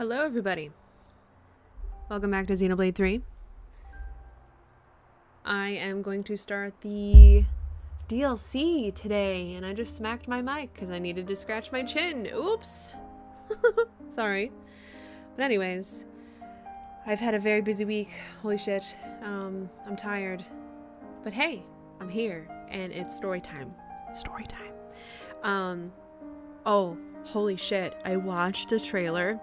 Hello, everybody. Welcome back to Xenoblade 3. I am going to start the DLC today, and I just smacked my mic because I needed to scratch my chin. Oops! Sorry. But anyways, I've had a very busy week. Holy shit. Um, I'm tired. But hey, I'm here, and it's story time. Story time. Um, oh, holy shit. I watched the trailer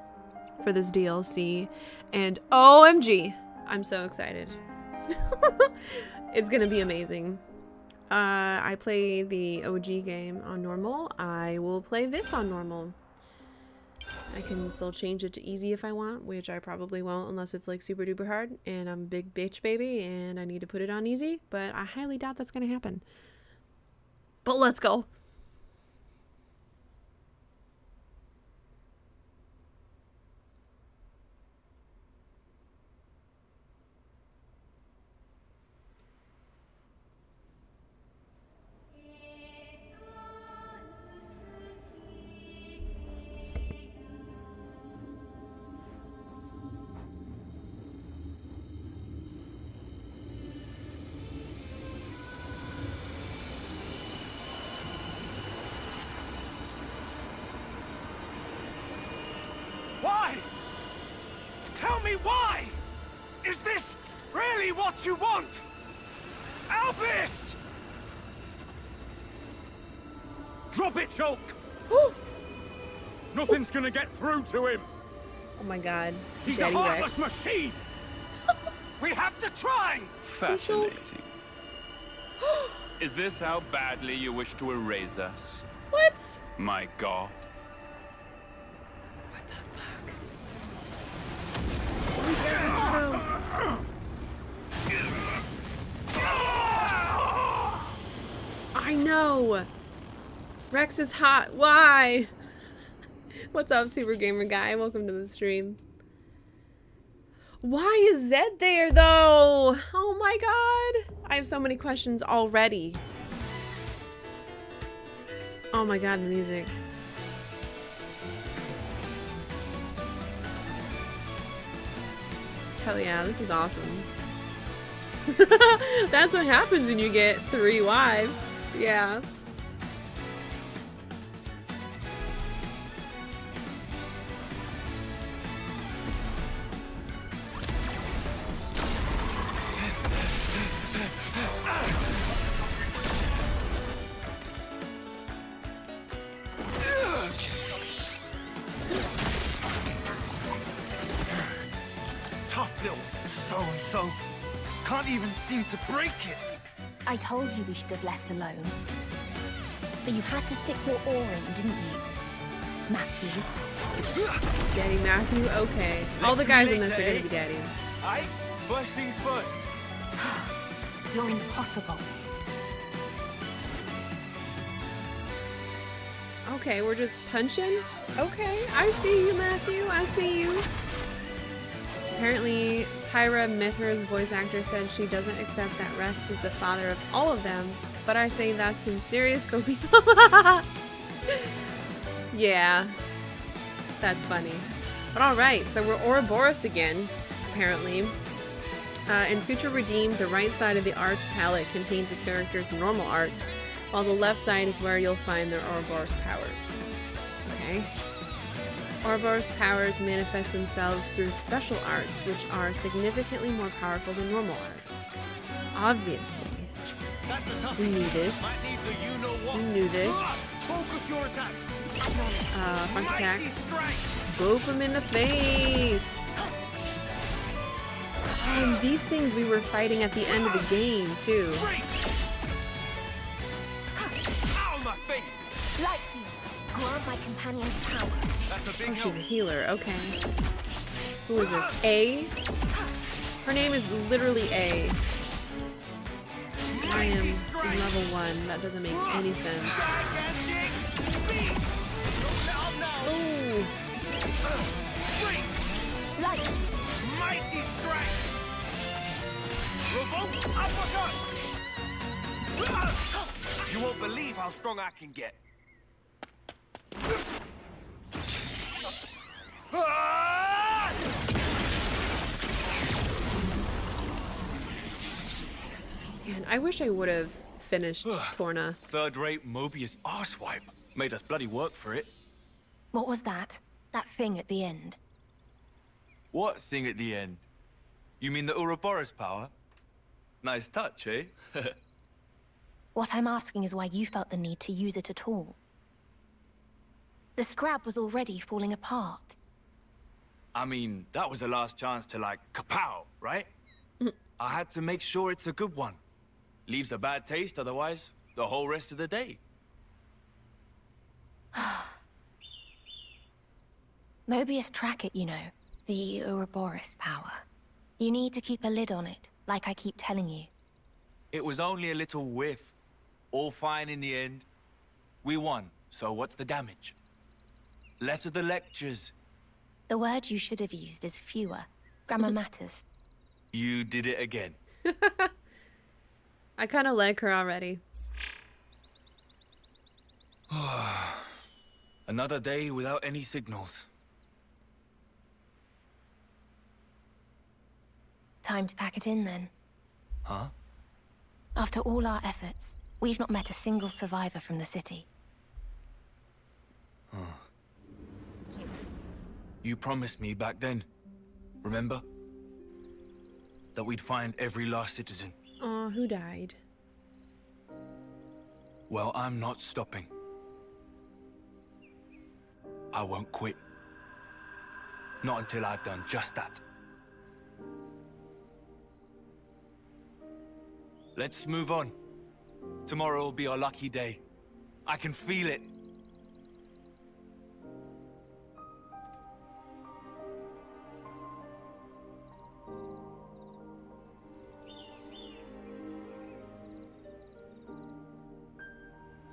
for this DLC, and OMG, I'm so excited. it's gonna be amazing. Uh, I play the OG game on normal. I will play this on normal. I can still change it to easy if I want, which I probably won't unless it's like super duper hard and I'm a big bitch baby and I need to put it on easy, but I highly doubt that's gonna happen. But let's go. Through to him! Oh my god. He's Daddy a heartless Rex. machine! we have to try! Fascinating. Is this how badly you wish to erase us? What? My god. What the fuck? Who's Arugato? I know! Rex is hot. Why? What's up, Super Gamer Guy? Welcome to the stream. Why is Zed there, though? Oh my god. I have so many questions already. Oh my god, the music. Hell yeah, this is awesome. That's what happens when you get three wives. Yeah. Should have left alone. But you had to stick your oar in, didn't you? Matthew. Daddy Matthew, okay. All the guys in this are gonna be daddies. Aye? First things first. You're impossible. Okay, we're just punching? Okay, I see you, Matthew. I see you. Apparently, Pyra Mythra's voice actor said she doesn't accept that Rex is the father of all of them, but I say that's some serious coping. yeah, that's funny. But alright, so we're Ouroboros again, apparently. Uh, in Future Redeemed, the right side of the arts palette contains a character's normal arts, while the left side is where you'll find their Ouroboros powers. Okay. Ouroboros powers manifest themselves through special arts, which are significantly more powerful than normal arts. Obviously. We knew this. We knew this. Uh, front attack. Boop him in the face! And these things we were fighting at the end of the game, too. Ow, my face. Field. Grant my companion's power. That's a Oh, big she's help. a healer. Okay. Who is this? A? Her name is literally A. I am level one. That doesn't make any sense. Gigantic beat. Don't let 'em know. Ooh. Break. Light. Mighty strike. Revolt uppercut. You won't believe how strong I can get. Man, I wish I would have finished Torna. Third-rate Mobius arsewipe. Made us bloody work for it. What was that? That thing at the end? What thing at the end? You mean the Ouroboros power? Nice touch, eh? what I'm asking is why you felt the need to use it at all. The scrap was already falling apart. I mean, that was the last chance to like, kapow, right? Mm. I had to make sure it's a good one. Leaves a bad taste otherwise, the whole rest of the day. Mobius track it, you know. The Ouroboros power. You need to keep a lid on it, like I keep telling you. It was only a little whiff. All fine in the end. We won, so what's the damage? Less of the lectures. The word you should have used is fewer. Grammar matters. You did it again. I kind of like her already. Another day without any signals. Time to pack it in then. Huh? After all our efforts, we've not met a single survivor from the city. You promised me back then. Remember? That we'd find every last citizen. Aw, who died? Well, I'm not stopping. I won't quit. Not until I've done just that. Let's move on. Tomorrow will be our lucky day. I can feel it.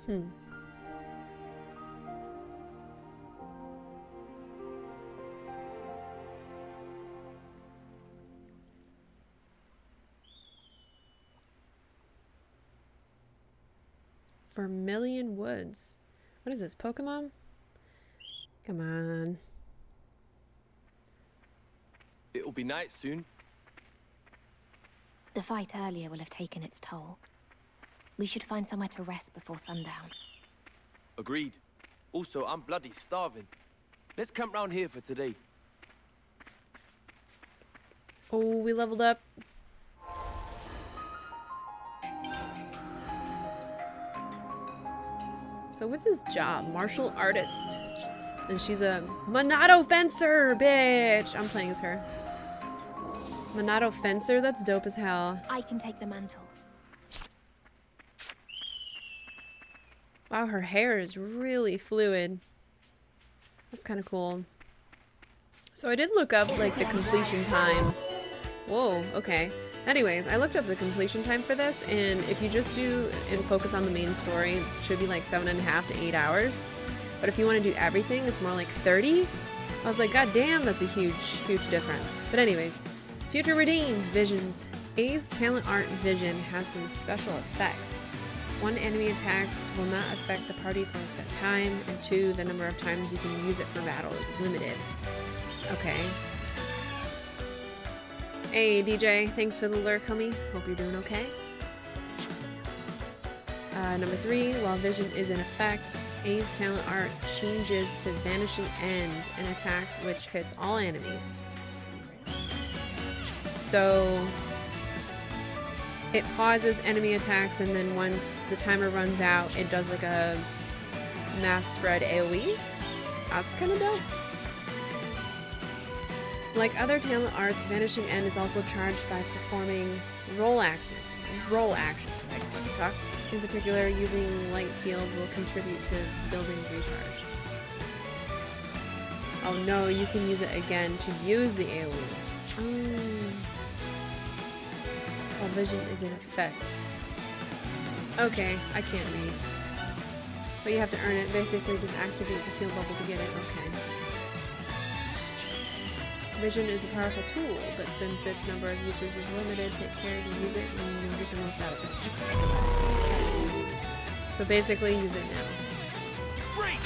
Hmm. Vermilion Woods. What is this, Pokemon? Come on. It'll be night soon. The fight earlier will have taken its toll. We should find somewhere to rest before sundown. Agreed. Also, I'm bloody starving. Let's camp round here for today. Oh, we leveled up. So what's his job? Martial artist. And she's a Monado Fencer, bitch! I'm playing as her. Monado Fencer? That's dope as hell. I can take the mantle. Wow, her hair is really fluid. That's kind of cool. So I did look up, like, the completion time. Whoa, okay. Anyways, I looked up the completion time for this, and if you just do and focus on the main story, it should be like seven and a half to eight hours. But if you want to do everything, it's more like 30. I was like, god damn, that's a huge, huge difference. But anyways, Future Redeemed Visions. A's talent art vision has some special effects. One enemy attacks will not affect the party for a set time, and two, the number of times you can use it for battle is limited. Okay. Hey DJ, thanks for the lurk, homie. Hope you're doing okay. Uh, number three, while vision is in effect, A's talent art changes to Vanishing End, an attack which hits all enemies. So it pauses enemy attacks, and then once the timer runs out, it does like a mass spread AoE. That's kind of dope. Like other talent arts, Vanishing End is also charged by performing role action, role actions. talk. In particular, using Light Field will contribute to building recharge. Oh no, you can use it again to use the AoE. Oh. Mm. While vision is in effect. Okay, I can't read. But you have to earn it. Basically, just activate the field bubble to get it. Okay. Vision is a powerful tool, but since its number of uses is limited, take care to use it when you get the most out of it. So basically, use it now. Great!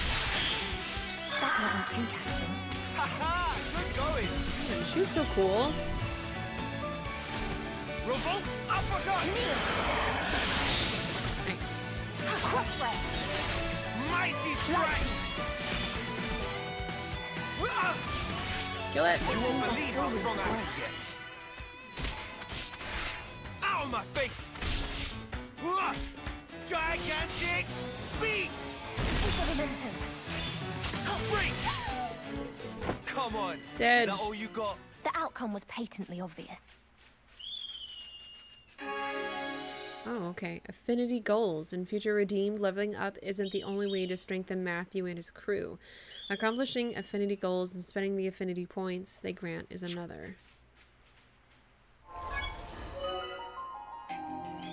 That wasn't too taxing. Haha! Good going! She's so cool. Revolt uppercut! Nice. Crossway. Mighty strike! Kill it. You won't believe how strong I can get. Ow, my face! Ah! Gigantic beat! Keep the momentum. Break! Come on. Dead. Is that all you got? The outcome was patently obvious. Oh, okay. Affinity goals. In future redeemed, leveling up isn't the only way to strengthen Matthew and his crew. Accomplishing affinity goals and spending the affinity points they grant is another.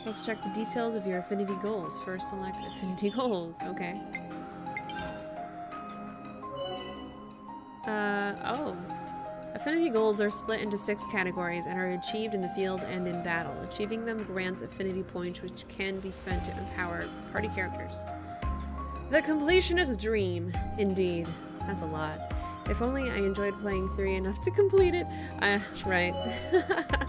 Let's check the details of your affinity goals. First, select affinity goals. Okay. Uh, oh. Affinity goals are split into six categories and are achieved in the field and in battle. Achieving them grants affinity points which can be spent to empower party characters. The completion is a dream, indeed. That's a lot. If only I enjoyed playing 3 enough to complete it. Uh, right.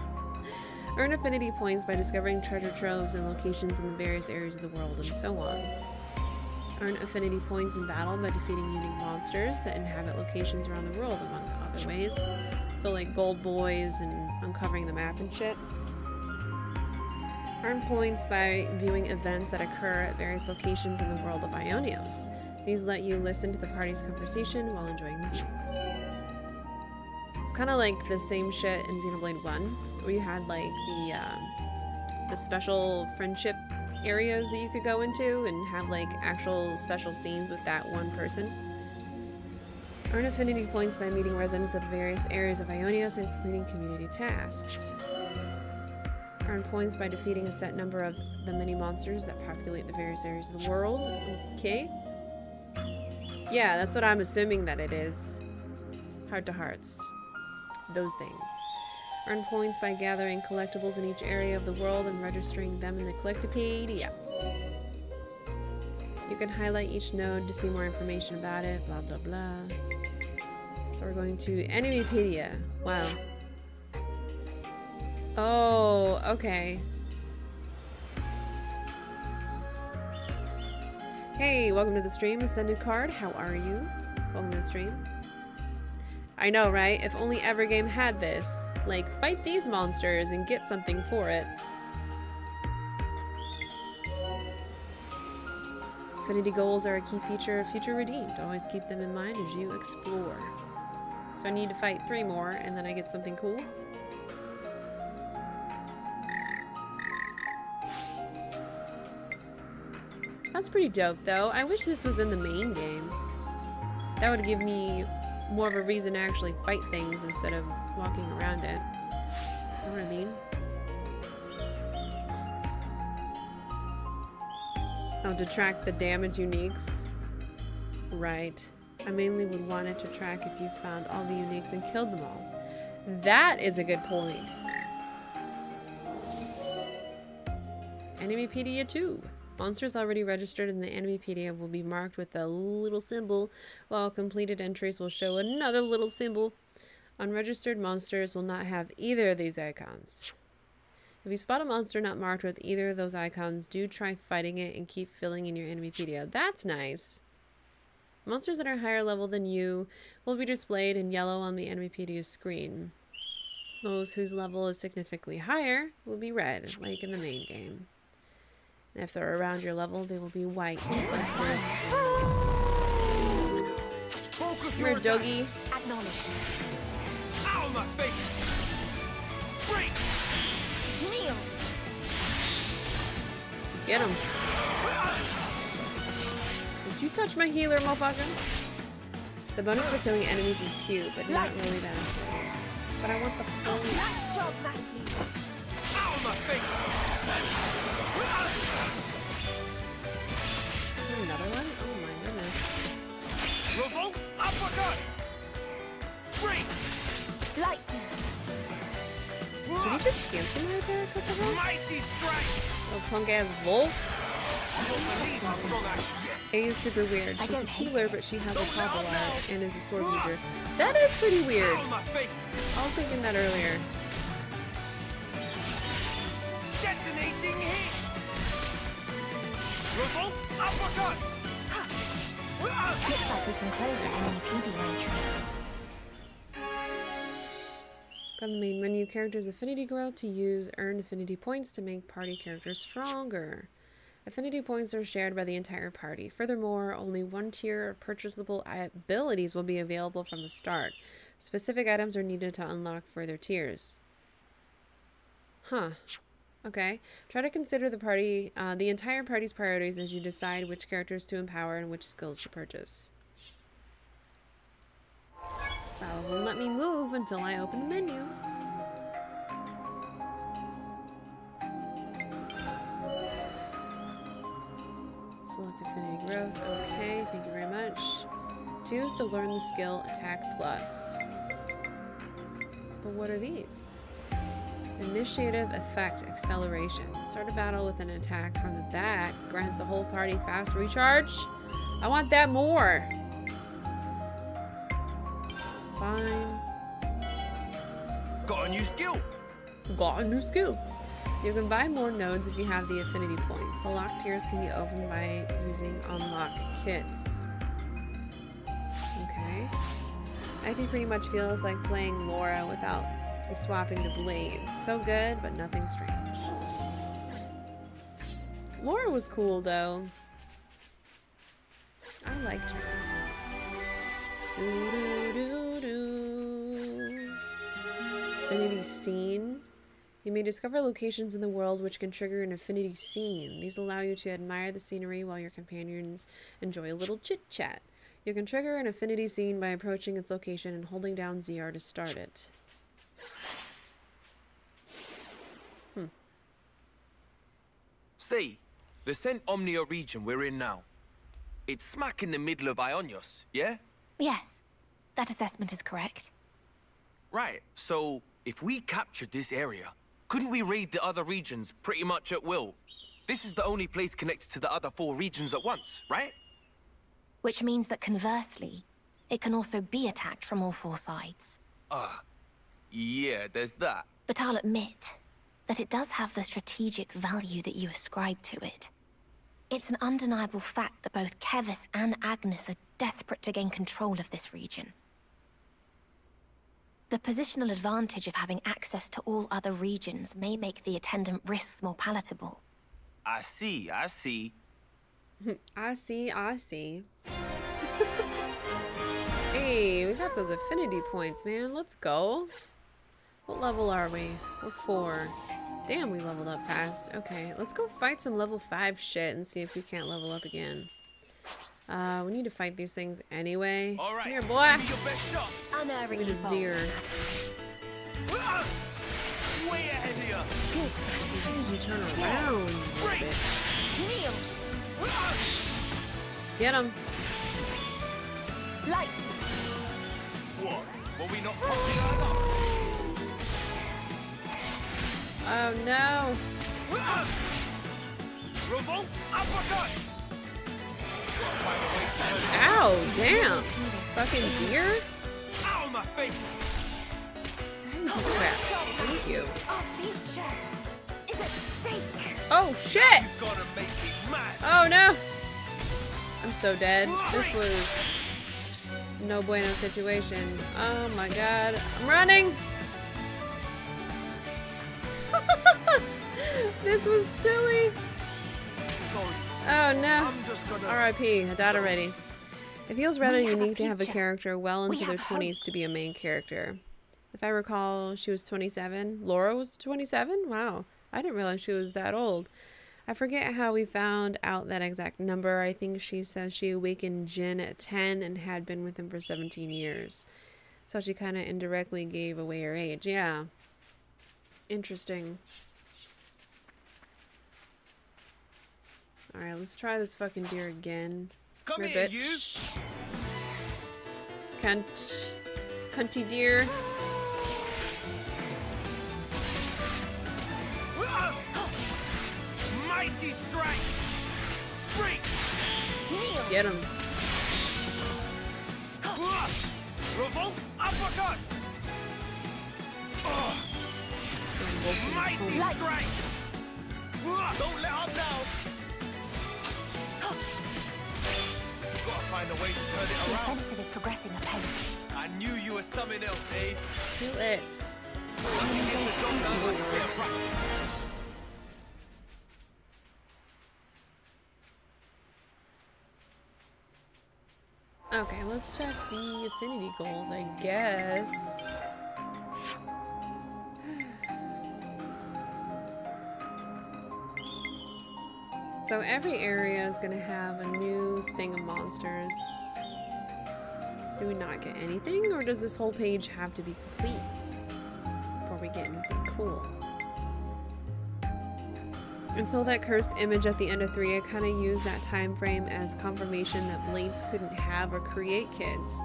Earn affinity points by discovering treasure troves and locations in the various areas of the world, and so on. Earn affinity points in battle by defeating unique monsters that inhabit locations around the world, among other ways. So, like gold boys and uncovering the map and shit. Earn points by viewing events that occur at various locations in the world of Aionios. These let you listen to the party's conversation while enjoying the. It's kind of like the same shit in Xenoblade 1, where you had like the uh, the special friendship areas that you could go into and have like actual special scenes with that one person. Earn affinity points by meeting residents of various areas of Aionios and completing community tasks. Earn points by defeating a set number of the many monsters that populate the various areas of the world. Okay. Yeah, that's what I'm assuming that it is. Heart to hearts. Those things. Earn points by gathering collectibles in each area of the world and registering them in the Collectopedia. You can highlight each node to see more information about it, blah blah blah. So we're going to Enemypedia. Wow. Oh, okay. Hey, welcome to the stream, Ascended Card. How are you? Welcome to the stream. I know, right? If only every game had this. Like, fight these monsters and get something for it. Affinity goals are a key feature of Future Redeemed. Always keep them in mind as you explore. So I need to fight three more, and then I get something cool. That's pretty dope, though. I wish this was in the main game. That would give me more of a reason to actually fight things instead of walking around it. You know what I mean? Oh, to track the damage uniques? Right. I mainly would want it to track if you found all the uniques and killed them all. That is a good point. Enemypedia 2. Monsters already registered in the Enemypedia will be marked with a little symbol, while completed entries will show another little symbol. Unregistered monsters will not have either of these icons. If you spot a monster not marked with either of those icons, do try fighting it and keep filling in your Enemypedia. That's nice. Monsters that are higher level than you will be displayed in yellow on the Enemypedia screen. Those whose level is significantly higher will be red, like in the main game. And if they're around your level, they will be white, just like this. Focus Come here, your doggy. Acknowledged. attack. Ow, my face! Break! Kneel. Get him. Did you touch my healer, motherfucker? The bonus for killing enemies is cute, but not really that. But I want the full... my face! Another one? Oh my goodness. Revolt uppercut! Break! Lightning. Did he just cancel me right there? What the hell? Mighty strike! Oh, punk ass wolf. You won't believe how strong I can get. A is super weird. She's a healer, but she has a pop alive and is a sword user. That is pretty weird. Ow, my face! I was thinking that earlier. Detonating hit! Revolt uppercut! Looks like we can close the enemy PD entry. From the main menu, characters affinity growth to use earn affinity points to make party characters stronger. Affinity points are shared by the entire party. Furthermore, only one tier of purchasable abilities will be available from the start. Specific items are needed to unlock further tiers. Huh. Okay. Try to consider the party, uh, the entire party's priorities as you decide which characters to empower and which skills to purchase. Valve won't let me move until I open the menu. Select affinity growth. Okay, thank you very much. Choose to learn the skill Attack Plus. But what are these? Initiative Effect Acceleration. Start a battle with an attack from the back. Grants the whole party fast recharge. I want that more. Fine. Got a new skill! Got a new skill. You can buy more nodes if you have the affinity points. The locked tiers can be opened by using unlock kits. Okay. I think pretty much feels like playing Lora without the swapping the blades. So good, but nothing strange. Lora was cool though. I liked her. Affinity scene. You may discover locations in the world which can trigger an affinity scene. These allow you to admire the scenery while your companions enjoy a little chit chat. You can trigger an affinity scene by approaching its location and holding down ZR to start it. Say, the Cent Omnia region we're in now. It's smack in the middle of Aionios, yeah? Yes, that assessment is correct. Right, so if we captured this area, couldn't we raid the other regions pretty much at will? This is the only place connected to the other four regions at once, right? Which means that conversely, it can also be attacked from all four sides. Ah, yeah, there's that. But I'll admit that it does have the strategic value that you ascribe to it. It's an undeniable fact that both Keves and Agnus are desperate to gain control of this region. The positional advantage of having access to all other regions may make the attendant risks more palatable. I see, I see. I see, I see. hey, we got those affinity points, man. Let's go. What level are we? We're four. Damn, we leveled up fast. Okay, let's go fight some level five shit and see if we can't level up again. Uh, we need to fight these things anyway. All right, Come here, boy. give me your best shot. Look at this deer. Way ahead of you. As you turn around. little Break. bitch. Kneel! Get him. Light! What? Were we not popping our Oh no. Revolt uppercut! Gotta find a way to turn it Ow, damn. Fucking deer? out of my face! Piece crap. Thank you. Our future is at stake! Oh shit! You gotta make me mad! Oh no! I'm so dead. This was no bueno situation. Oh my god. I'm running! this was silly. Oh no. I'm just gonna... R.I.P. I died already. It feels rather We have a unique to have a character well We into their have hope. 20s to be a main character. If I recall, she was 27. Lora was 27? Wow. I didn't realize she was that old. I forget how we found out that exact number. I think she says she awakened Jin at 10 and had been with him for 17 years. So she kind of indirectly gave away her age. Yeah. Interesting. Alright, let's try this fucking deer again. Come here, bitch. you! Cunt. Cunty deer. Mighty strike! Kneel! Get him. Revolt uppercut! Ah! Mighty Light. Don't let up now. Gotta find a way to turn The offensive is progressing. I knew you were something else. Okay, let's check the affinity goals, I guess. So every area is gonna have a new thing of monsters. Do we not get anything, or does this whole page have to be complete before we get anything cool? Until that cursed image at the end of 3, I kind of used that time frame as confirmation that Blades couldn't have or create kids.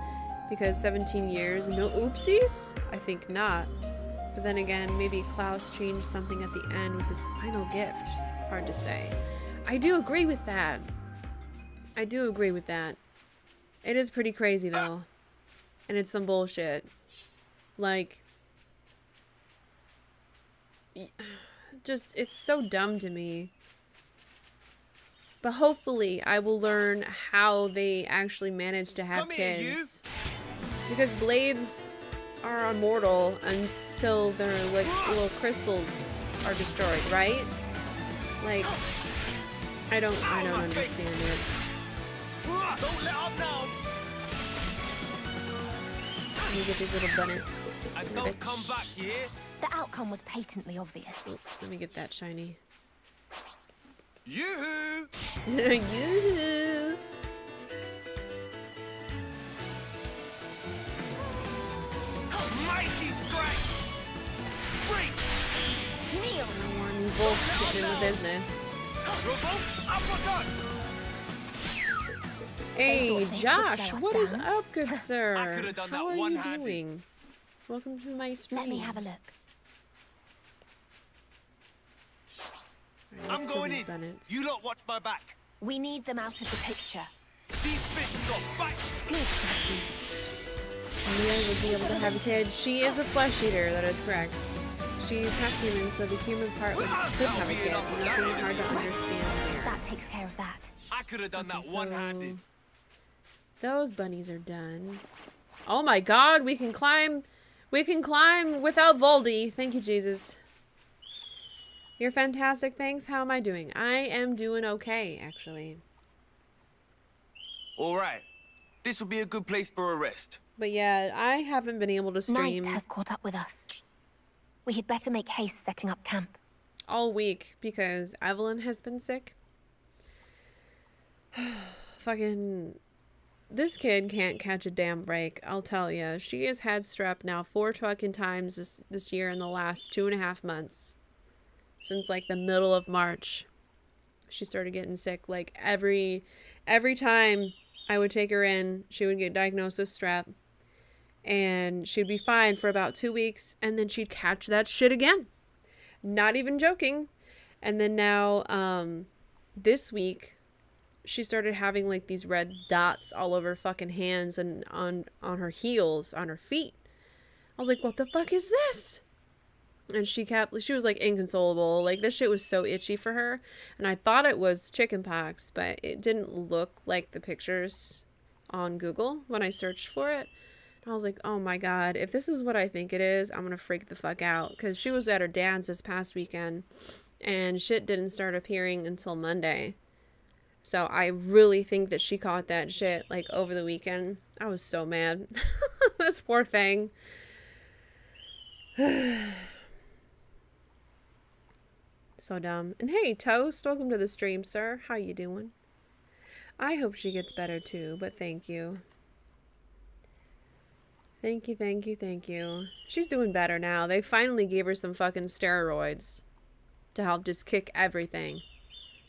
Because 17 years, no oopsies? I think not. But then again, maybe Klaus changed something at the end with his final gift. Hard to say. I do agree with that. I do agree with that. It is pretty crazy though. And it's some bullshit. Like just it's so dumb to me. But hopefully I will learn how they actually manage to have Come here, kids. Because blades are immortal until their like little crystals are destroyed, right? Like I don't I don't understand it. Don't let up now. Let me get these little bunnits. And Bitch. don't come back, you hear? The outcome was patently obvious. Oh, let me get that shiny. Yoo-hoo! Yoo-hoo. Mighty strike! Freak! Kneel! I want you both getting in the business. Revolt uppercut! Hey, thought this would Josh, what is up, good sir? How are you doing? Welcome to my stream. Let me have a look. Alright, I'm going in. bunnits. You lot watch my back. We need them out of the picture. These fists got bite. Good, Nia would be able to have a kid. She is a flesh eater, that is correct. She's half human, so the human part would, could have a kid. Nothing hard to understand there. That takes care of that. I could have done Okay, that one-handed. so Those bunnies are done. Oh my god, we can climb. We can climb without Voldy. Thank you, Jesus. You're fantastic. Thanks. How am I doing? I am doing okay, actually. All right. This will be a good place for a rest. But yeah, I haven't been able to stream Night has caught up with us. We had better make haste setting up camp. all week because Evelyn has been sick. Fucking. This kid can't catch a damn break, I'll tell you. She has had strep now four fucking times this, this year in the last two and a half months. Since like the middle of March. She started getting sick. Like every every time I would take her in, she would get diagnosed with strep. And she'd be fine for about two weeks, and then she'd catch that shit again. Not even joking. And then now um this week she started having like these red dots all over fucking hands and on on her heels on her feet. I was like what the fuck is this? And she kept she was like inconsolable. Like this shit was so itchy for her. And i thought it was chickenpox but it didn't look like the pictures on google when i searched for it I was like, oh my god, if this is what I think it is, I'm gonna freak the fuck out. Because she was at her dad's this past weekend, and shit didn't start appearing until Monday. So I really think that she caught that shit like over the weekend. I was so mad. this poor thing. so dumb. And hey, Toast, welcome to the stream, sir. How you doing? I hope she gets better too, but thank you. Thank you, thank you, thank you. She's doing better now. They finally gave her some fucking steroids to help just kick everything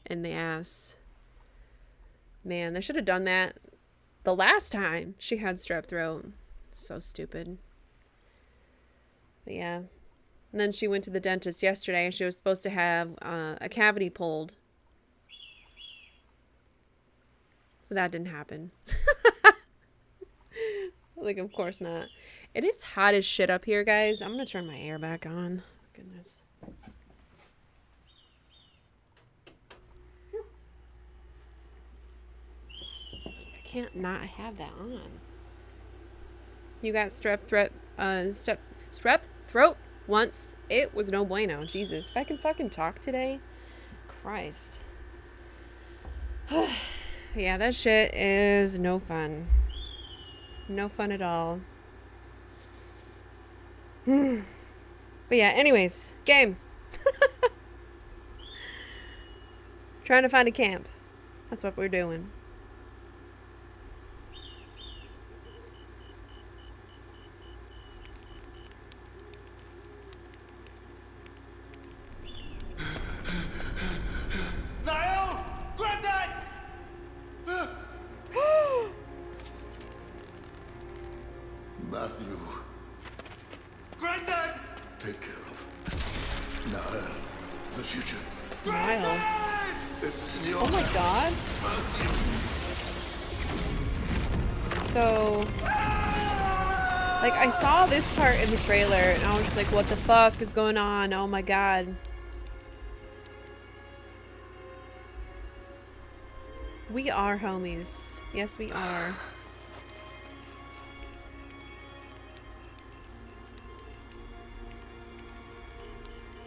in the ass. Man, they should have done that the last time she had strep throat. So stupid. But yeah. And then she went to the dentist yesterday and she was supposed to have uh, a cavity pulled. But that didn't happen. Like, of course not. and It is hot as shit up here, guys. I'm gonna turn my air back on. Goodness. I can't not have that on. You got strep throat? uh, strep, strep throat once. It was no bueno. Jesus, if I can fucking talk today, Christ. yeah, that shit is no fun. No fun at all. but yeah, anyways, game. Trying to find a camp. That's what we're doing. Like, I saw this part in the trailer, and I was just like, what the fuck is going on? Oh my god. We are homies. Yes, we are.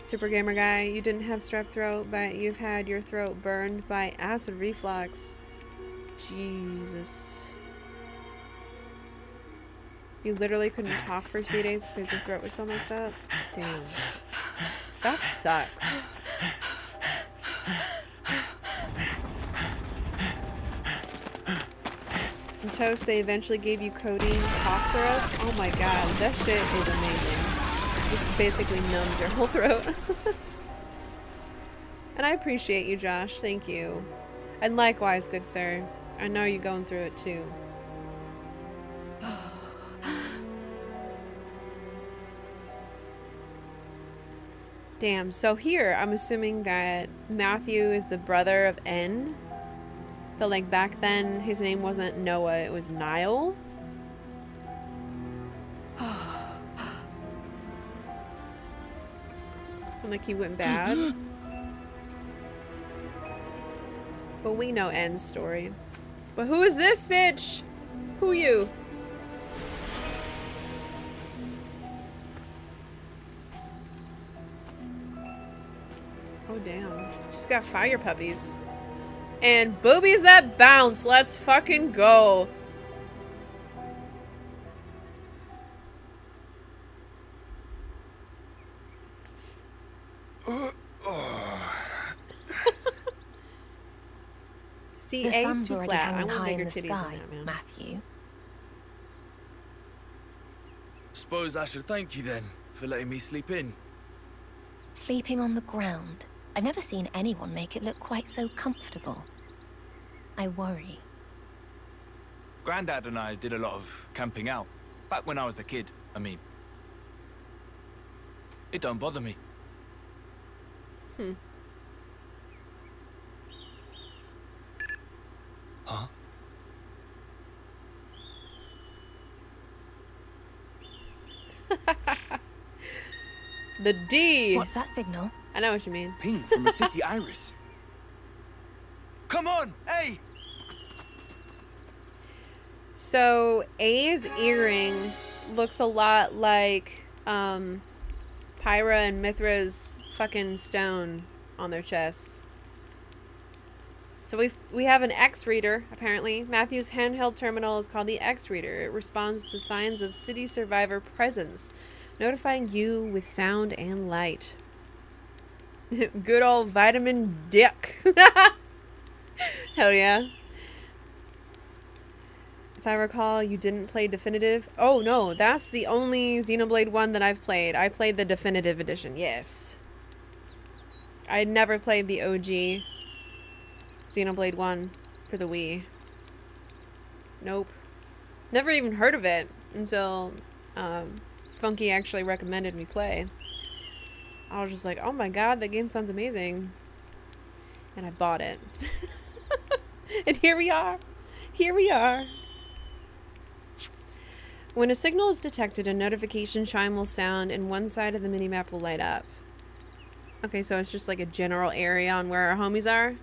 Super Gamer Guy, you didn't have strep throat, but you've had your throat burned by acid reflux. Jesus. You literally couldn't talk for three days because your throat was so messed up? Damn. That sucks. Toast, they eventually gave you codeine cough syrup. Oh my god, that shit is amazing. Just basically numbs your whole throat. and I appreciate you, Josh. Thank you. And likewise, good sir. I know you're going through it too. Damn, so here I'm assuming that Matthew is the brother of N. But like back then his name wasn't Noah, it was Nile. and like he went bad. but we know N's story. But who is this bitch? Who you? Oh damn. She's got fire puppies. And boobies that bounce. Let's fucking go. See, The A is sun's too already flat. I hanging want high bigger the titties sky, than that, man. Matthew. Suppose I should thank you then for letting me sleep in. Sleeping on the ground. I've never seen anyone make it look quite so comfortable. I worry. Grandad and I did a lot of camping out. Back when I was a kid, I mean. It don't bother me. Hmm. Huh? The D. What's that signal? I know what you mean. Ping from a city iris. Come on, hey! So A's earring looks a lot like um, Pyra and Mythra's fucking stone on their chest. So we we have an X reader apparently. Matthew's handheld terminal is called the X reader. It responds to signs of city survivor presence, notifying you with sound and light. Good old vitamin dick. Hell yeah. If I recall, you didn't play Definitive. Oh no, that's the only Xenoblade one that I've played. I played the Definitive Edition, yes. I never played the OG Xenoblade 1 for the Wii. Nope. Never even heard of it until um, Funky actually recommended me play. I was just like, oh my god, that game sounds amazing. And I bought it. and here we are. Here we are. When a signal is detected, a notification chime will sound and one side of the minimap will light up. Okay, so it's just like a general area on where our homies are.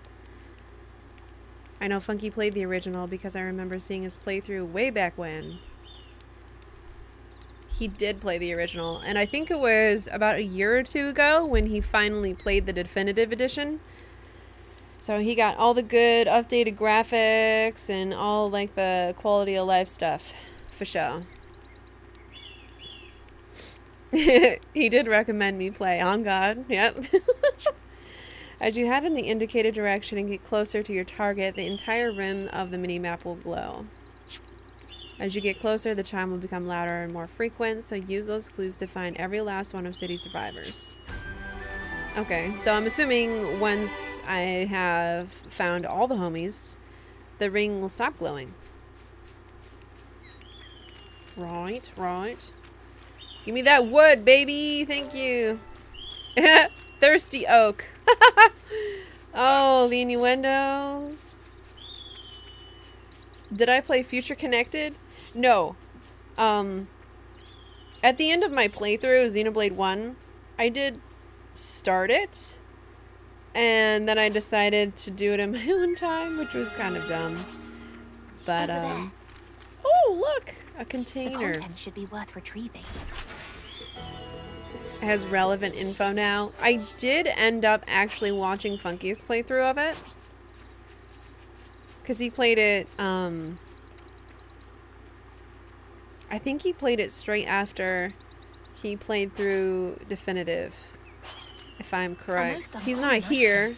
I know Funky played the original because I remember seeing his playthrough way back when. He did play the original, and I think it was about a year or two ago when he finally played the definitive edition. So he got all the good updated graphics and all like the quality of life stuff for sure. he did recommend me play on God. Yep. As you head in the indicated direction and get closer to your target, the entire rim of the mini-map will glow. As you get closer, the chime will become louder and more frequent, so use those clues to find every last one of city survivors. Okay, so I'm assuming once I have found all the homies, the ring will stop glowing. Right, right. Give me that wood, baby! Thank you! Thirsty oak. oh, the innuendos. Did I play Future Connected? No. Um, at the end of my playthrough, Xenoblade 1, I did start it. And then I decided to do it in my own time, which was kind of dumb. But, um... Oh, look! A container. The content should be worth retrieving has relevant info now. I did end up actually watching Funky's playthrough of it. Because he played it, um... I think he played it straight after he played through Definitive. If I'm correct. He's not here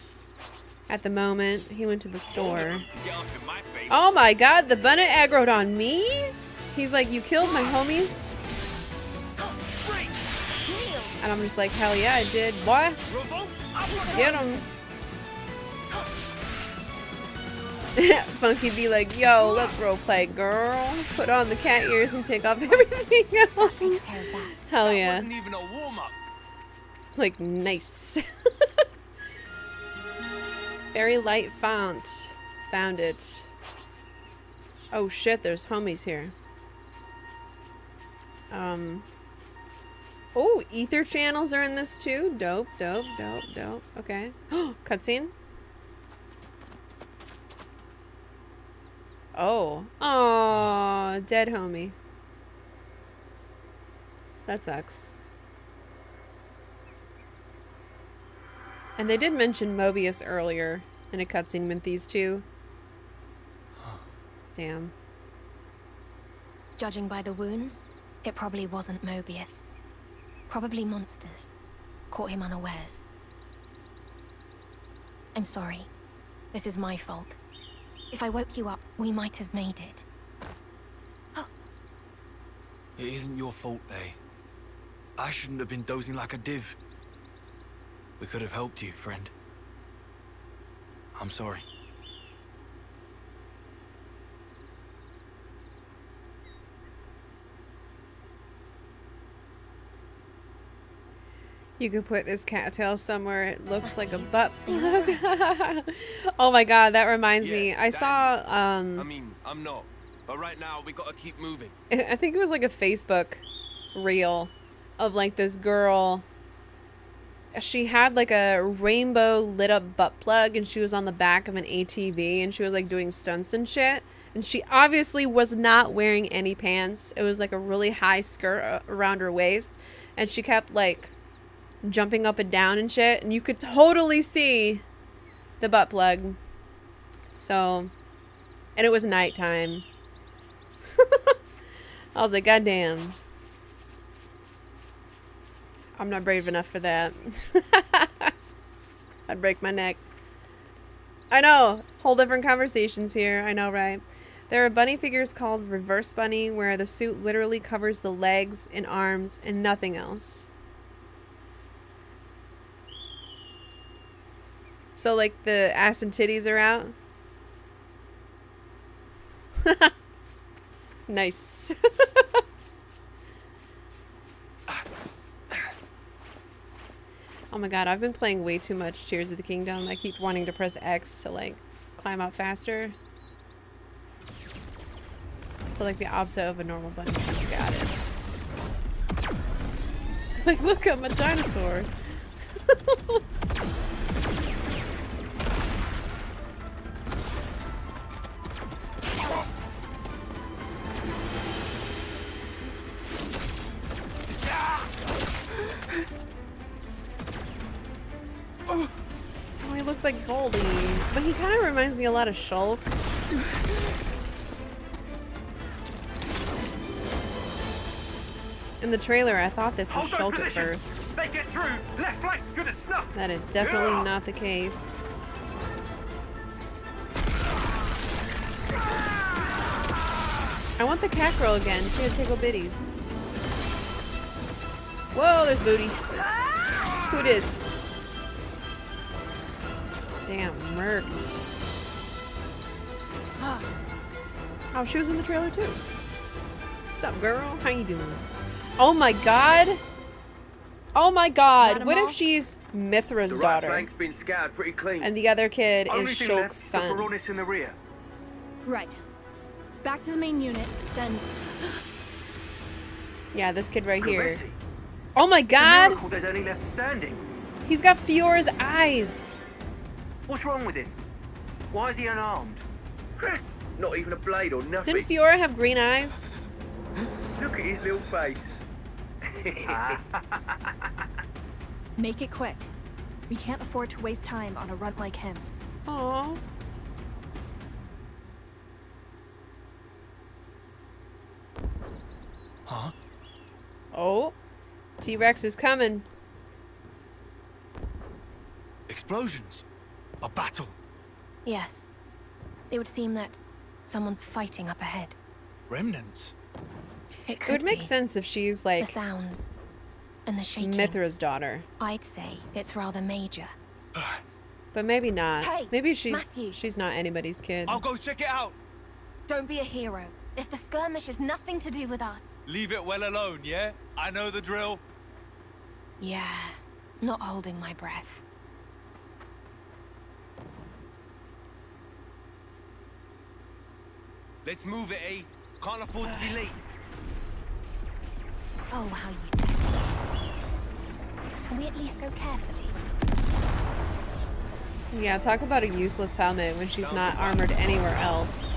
at the moment. He went to the store. Oh my god, the bunnit aggroed on me? He's like, you killed my homies? And I'm just like, hell yeah, I did. What? Get him. Funky be like, yo, let's roleplay, girl. Put on the cat ears and take off everything else. Hell yeah. Like, nice. Very light font. Found it. Oh shit, there's homies here. Um, Oh, ether channels are in this too. Dope, dope, dope, dope. Okay. Oh, cutscene. Oh. Oh, dead homie. That sucks. And they did mention Mobius earlier in a cutscene with these two. Damn. Judging by the wounds, it probably wasn't Mobius. Probably monsters. Caught him unawares. I'm sorry. This is my fault. If I woke you up, we might have made it. it isn't your fault, eh? I shouldn't have been dozing like a div. We could have helped you, friend. I'm sorry. You could put this cattail somewhere. It looks like a butt plug. oh my god, that reminds yeah, me. I saw um I mean, I'm not. But right now we gotta keep moving. I think it was like a Facebook reel of like this girl. She had like a rainbow lit up butt plug and she was on the back of an ATV and she was like doing stunts and shit. And she obviously was not wearing any pants. It was like a really high skirt around her waist. And she kept like jumping up and down and shit. And you could totally see the butt plug. So, and it was nighttime. I was like, God damn. I'm not brave enough for that. I'd break my neck. I know. Whole different conversations here. I know, right? There are bunny figures called Reverse Bunny, where the suit literally covers the legs and arms and nothing else. So like the ass and titties are out. nice. oh my god, I've been playing way too much Tears of the Kingdom. I keep wanting to press X to like climb up faster. So like the opposite of a normal bunny got it. like look, I'm a dinosaur. Oh, he looks like Goldie, but he kind of reminds me a lot of Shulk. In the trailer, I thought this was Shulk at first. They get through. Left flank's good as snuff. That is definitely not the case. I want the cat girl again. She had tickle bitties. Whoa, there's booty. Who dis? Damn, murked. Oh, she was in the trailer too. What's up, girl? How you doing? Oh my god! Oh my god! What if she's Mythra's The right daughter? flank's been scoured pretty clean. And the other kid Only is thing Shulk's is the son. In the rear. Right. Back to the main unit, then Yeah, this kid right here. Covetti. Oh my god! there's any left standing. He's got Fiora's eyes! What's wrong with him? Why is he unarmed? Not even a blade or nothing. Didn't Fiora have green eyes? Look at his little face. make it quick. We can't afford to waste time on a runt like him. Aww. Huh? Oh. T-Rex is coming. Explosions. A battle. Yes. It would seem that someone's fighting up ahead. Remnants. It It could would make be. sense if she's like... The like sounds and the shaking. Mythra's daughter. I'd say it's rather major. But maybe not. Hey, maybe she's Matthew. she's not anybody's kid. I'll go check it out. Don't be a hero. If the skirmish has nothing to do with us. Leave it well alone, yeah? I know the drill. Yeah. Not holding my breath. Let's move it, eh? Can't afford to be late. Oh, how you test me. Can we at least go carefully? Yeah, talk about a useless helmet when she's not armored anywhere else.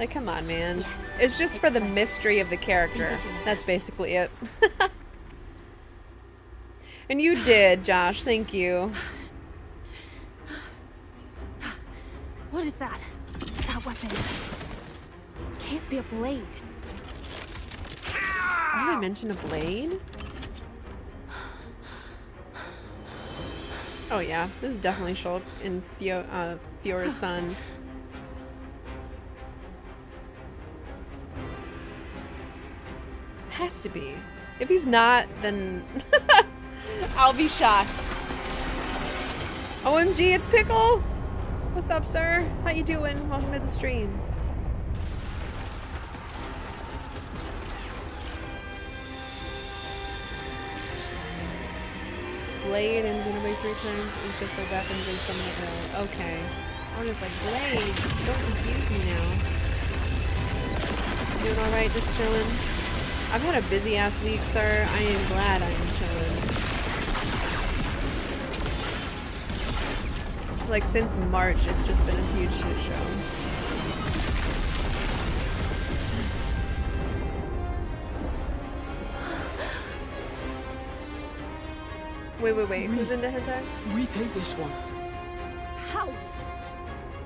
Like, come on, man. Yes, It's just for the mystery of the character. That's basically it. and you did, Josh. Thank you. What is that? That weapon. Can't be a blade. Did I mention a blade? Oh yeah, this is definitely Shulk and Fio uh, Fiora's son. Has to be. If he's not, then I'll be shocked. OMG, it's Pickle! What's up, sir? How you doing? Welcome to the stream. Blade and Xenoblade three times is just the weapons and of the arrow. Okay. I'm just like, Blade, don't confuse me now. Doing alright, just chilling. I've had a busy ass week, sir. I am glad I am chilling. Like since March, it's just been a huge shit show. Wait, wait, wait. Who's into hentai? We take this one. How?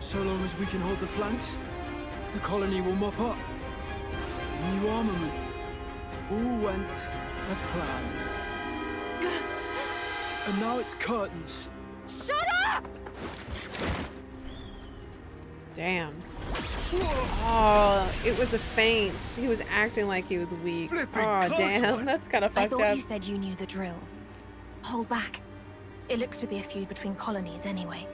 So long as we can hold the flanks, the colony will mop up. New armament. All went as planned. And now it's curtains. Shut up! Damn. Oh, it was a feint. He was acting like he was weak. Flipping oh, damn. one. That's kind of fucked up. I thought up. you said you knew the drill. Hold back. It looks to be a feud between colonies anyway.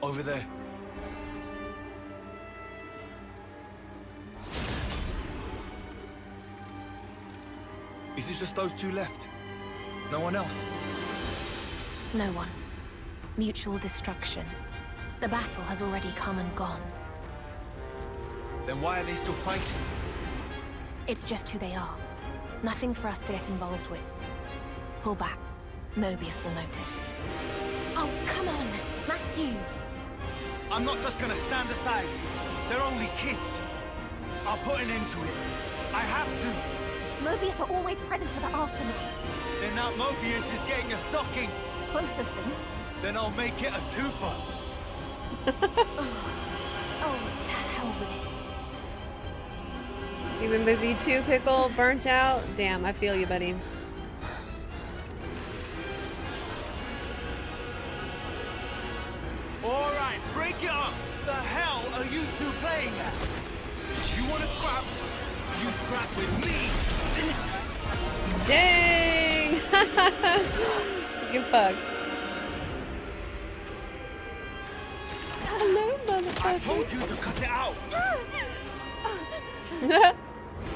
Over there. Is it just those two left? No one else? No one. Mutual destruction. The battle has already come and gone. Then why are they still fighting? It's just who they are. Nothing for us to get involved with. Pull back. Mobius will notice. Oh, come on! Matthew! I'm not just gonna stand aside. They're only kids. I'll put an end to it. I have to. Mobius are always present for the aftermath. Then that Mobius is getting a socking. Both of them. Then I'll make it a twofer. Oh, to hell with it. You've been busy too, Pickle? Burnt out? Damn, I feel you, buddy. Dang! Get fucked. Hello, I told you to cut it out.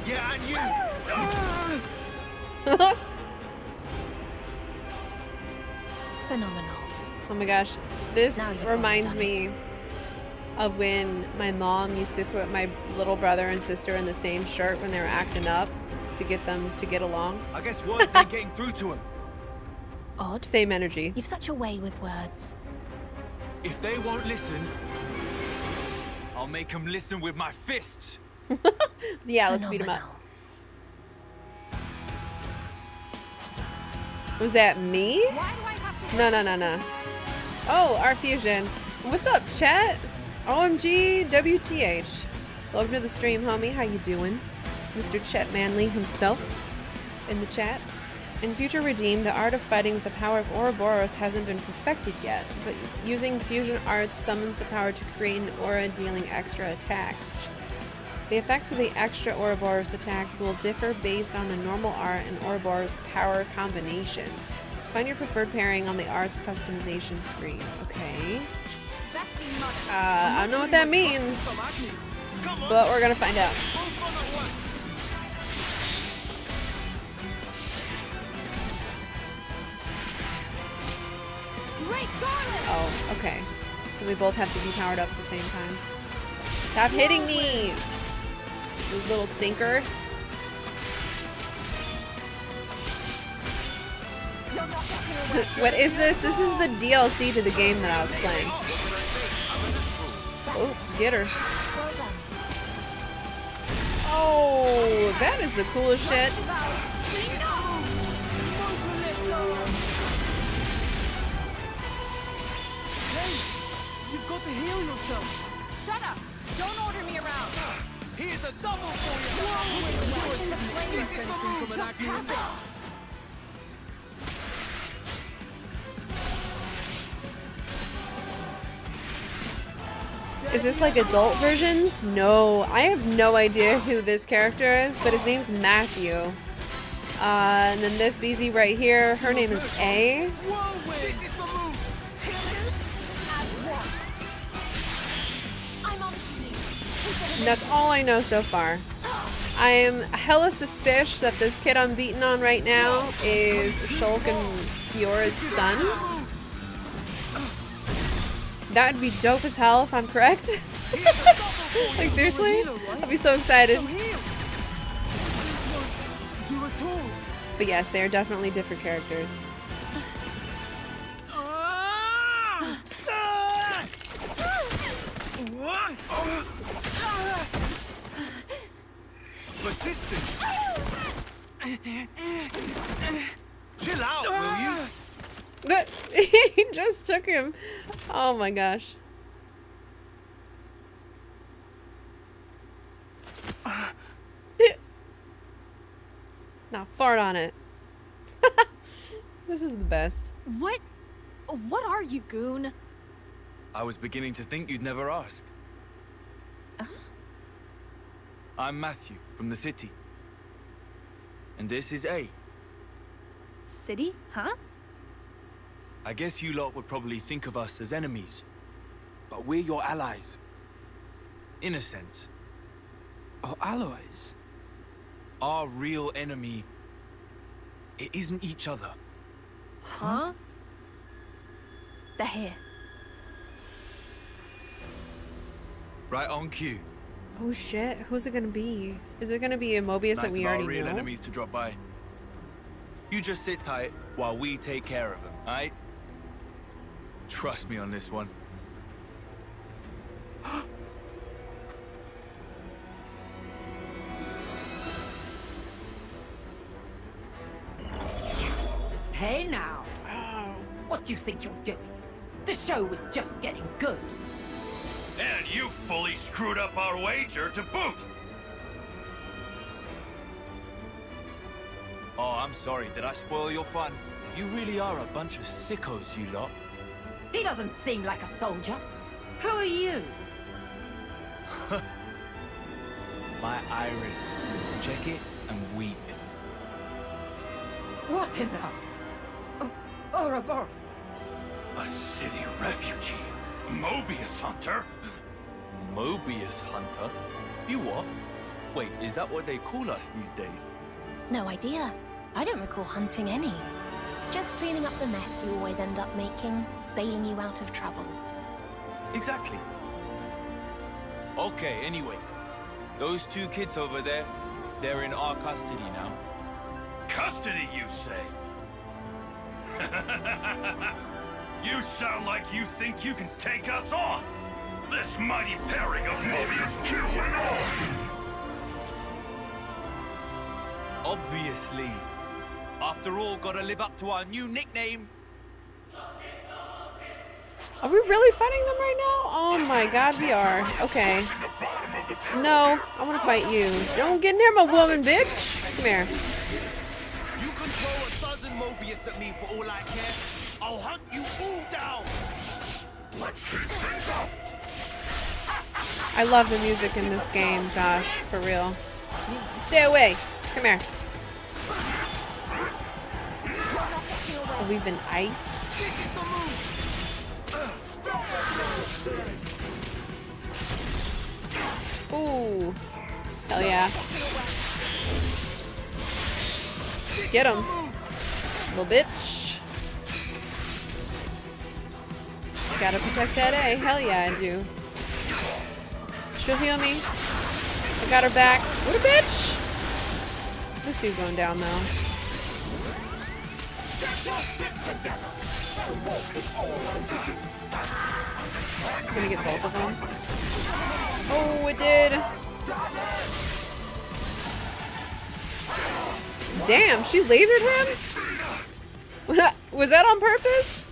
Yeah, and you. Phenomenal. Oh my gosh. This reminds me of when my mom used to put my little brother and sister in the same shirt when they were acting up to get them to get along. I guess words ain't getting through to him. Odd. Same energy. You've such a way with words. If they won't listen, I'll make them listen with my fists. Yeah, let's beat him up. Was that me? Why do I have to No, no, no, no. Oh, our fusion. What's up, chat? OMG, WTH. Welcome to the stream, homie. How you doing? Mr. Chet Manley himself in the chat. In Future Redeemed, the art of fighting with the power of Ouroboros hasn't been perfected yet, but using fusion arts summons the power to create an aura dealing extra attacks. The effects of the extra Ouroboros attacks will differ based on the normal art and Ouroboros power combination. Find your preferred pairing on the art's customization screen. Okay. Uh, I don't know what that means, but we're gonna find out. Oh, okay. So we both have to be powered up at the same time. Stop hitting me! You little stinker. What is this? This is the DLC to the game that I was playing. Oh, get her. Oh, that is the coolest shit. To heal yourself. Shut up! Don't order me around. Here's a double for Anything from an acne. Is this like adult versions? No, I have no idea who this character is, but his name's Matthew. Uh, and then this BZ right here, her name is A. And that's all I know so far. I am hella suspicious that this kid I'm beating on right now is Shulk and Fiora's son. That would be dope as hell if I'm correct. like seriously? I'd be so excited. But yes, they are definitely different characters. Persistence. Chill out, will you? he just took him. Oh my gosh. now fart on it. this is the best. What? What are you, goon? I was beginning to think you'd never ask. Uh-huh. I'm Matthew from the city. And this is A. City? Huh? I guess you lot would probably think of us as enemies. But we're your allies. In a sense. Our allies. Our real enemy... It isn't each other. Huh? They're here. Right on cue. Oh shit, who's it gonna be? Is it gonna be a Mobius nice that we already real know? enemies to drop by. You just sit tight while we take care of them, alright? Trust me on this one. hey now! Oh. What do you think you're doing? The show was just getting good. And you fully screwed up our wager to boot. Oh, I'm sorry. Did I spoil your fun? You really are a bunch of sickos, you lot. He doesn't seem like a soldier. Who are you? My iris. Check it and weep. What in the... Oh, Ouroboros. A city refugee. Mobius Hunter. Mobius Hunter? You what? Wait, is that what they call us these days? No idea. I don't recall hunting any. Just cleaning up the mess you always end up making, bailing you out of trouble. Exactly. Okay, anyway. Those two kids over there, they're in our custody now. Custody, you say? you sound like you think you can take us on. This mighty pairing of Mobius 2 and on! Obviously. After all, gotta live up to our new nickname. Are we really fighting them right now? Oh my god, we are. Okay. No, I want to fight you. Don't get near my woman, bitch. Come here. You can throw a dozen Mobius at me for all I care. I'll hunt you all down. Let's heat things up. I love the music in this game, Josh. For real. Stay away. Come here. Oh, we've been iced. Ooh. Hell yeah. Get him. Little bitch. Gotta protect that A. Hell yeah, I do. She'll heal me. I got her back. What a bitch! This dude going down though. It's gonna get both of them. Oh, it did. Damn, she lasered him? Was that on purpose?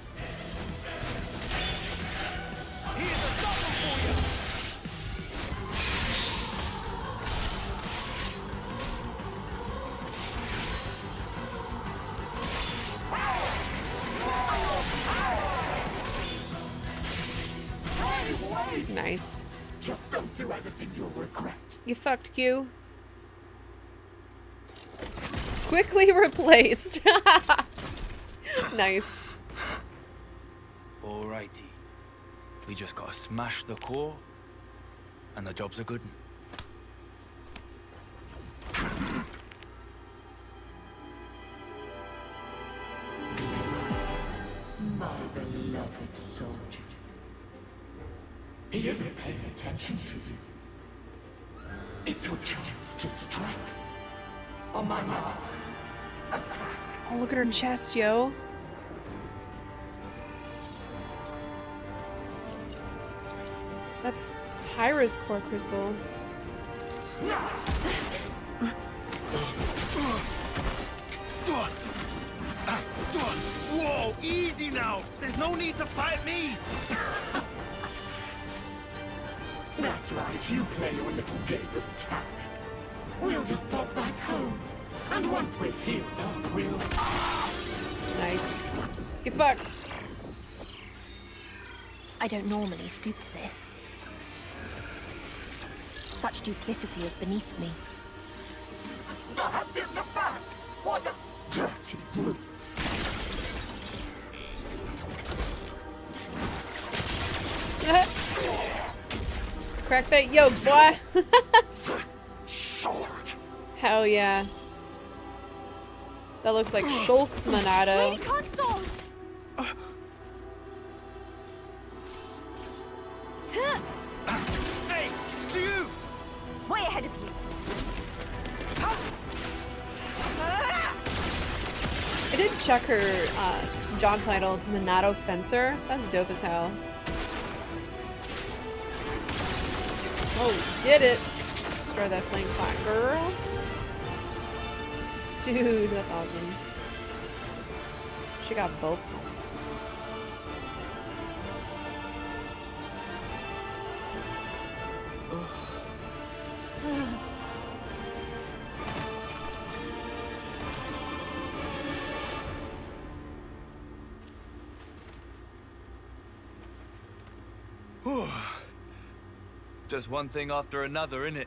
You fucked Q. Quickly replaced. nice. Alrighty. We just gotta smash the core, and the job's a good one. My beloved soldier. He isn't paying attention to you. It's your chance to strike. On my mark. Attack. Oh, look at her chest, yo. That's Pyra's core crystal. Whoa, easy now! There's no need to fight me! Right, you play your little game of tag. We'll just pop back home. And once we're healed up, we'll... Nice. Get fucked. I don't normally stoop to this. Such duplicity is beneath me. Stabbed in the back! What a dirty brute! Crack that yoke, boy. Hell yeah. That looks like Shulk's Monado. Hey, to you! Way ahead of you. I did check her uh, job title. It's Monado Fencer. That's dope as hell. Oh, did it. Destroy that flame pot girl. Dude, that's awesome. She got both. Just one thing after another, innit?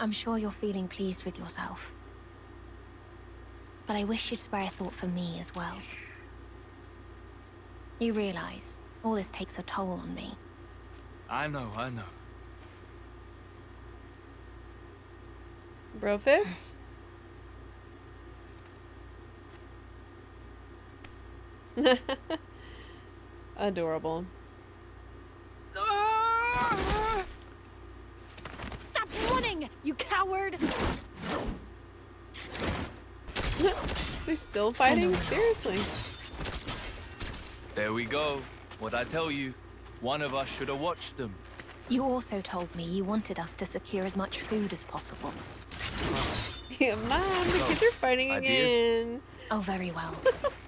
I'm sure you're feeling pleased with yourself. But I wish you'd spare a thought for me as well. You realize, all this takes a toll on me. I know, I know. Brofist? Adorable. Ah! Stop running, you coward! They're still fighting? Oh, Seriously. There we go. What I tell you, one of us should have watched them. You also told me you wanted us to secure as much food as possible. Yeah, Mom, the kids are fighting Ideas? again. Oh, very well.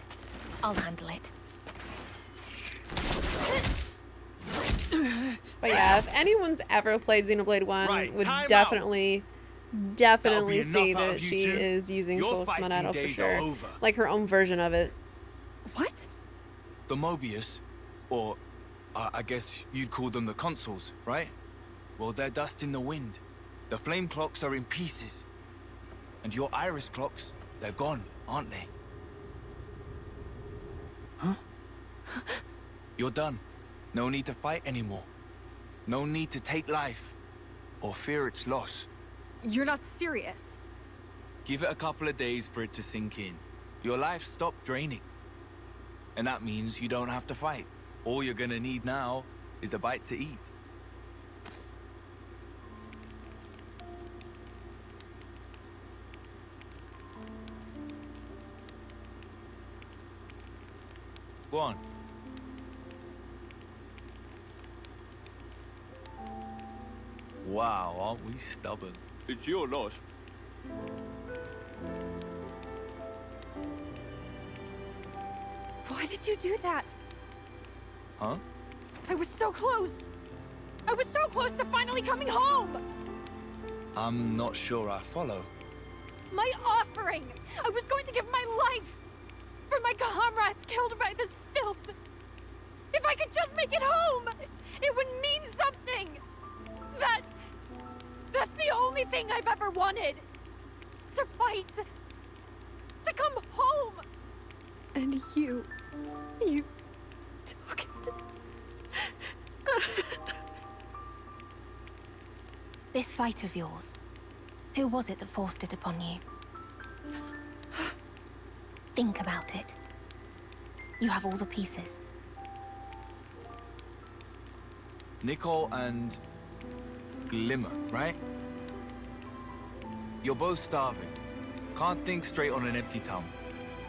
I'll handle it. But yeah, if anyone's ever played Xenoblade 1, Right, would time out. definitely, definitely see that she two. is using Your Felix fighting Monado for sure. Like her own version of it. What? The Mobius, or uh, I guess you'd call them the consuls, right? Well, they're dust in the wind. The flame clocks are in pieces. And your iris clocks, they're gone, aren't they? Huh? You're done. No need to fight anymore. No need to take life, or fear its loss. You're not serious. Give it a couple of days for it to sink in. Your life stopped draining. And that means you don't have to fight. All you're gonna need now is a bite to eat. Go on. Wow, aren't we stubborn? It's your loss. Why did you do that? Huh? I was so close. I was so close to finally coming home. I'm not sure I follow. My offering. I was going to give my life for my comrades killed by this filth. If I could just make it home, it would mean something. That. Only thing I've ever wanted. To fight. To come home. And you. You. took it. This fight of yours, who was it that forced it upon you? Think about it. You have all the pieces. Nikol and Glimmer, right? You're both starving. Can't think straight on an empty tongue.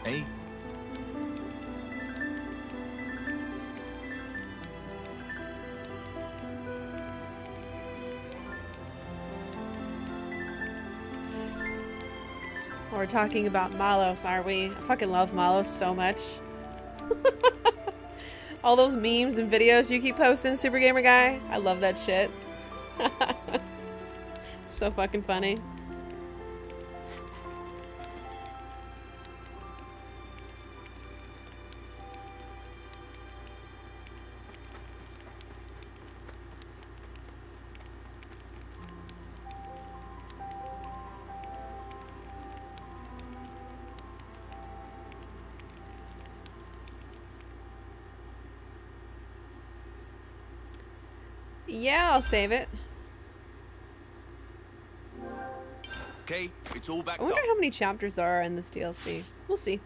Eh? We're talking about Malos, are we? I fucking love Malos so much. All those memes and videos you keep posting, Super Gamer Guy. I love that shit. so fucking funny. I'll save it. Okay, it's all back I wonder how many chapters there are in this DLC. We'll see.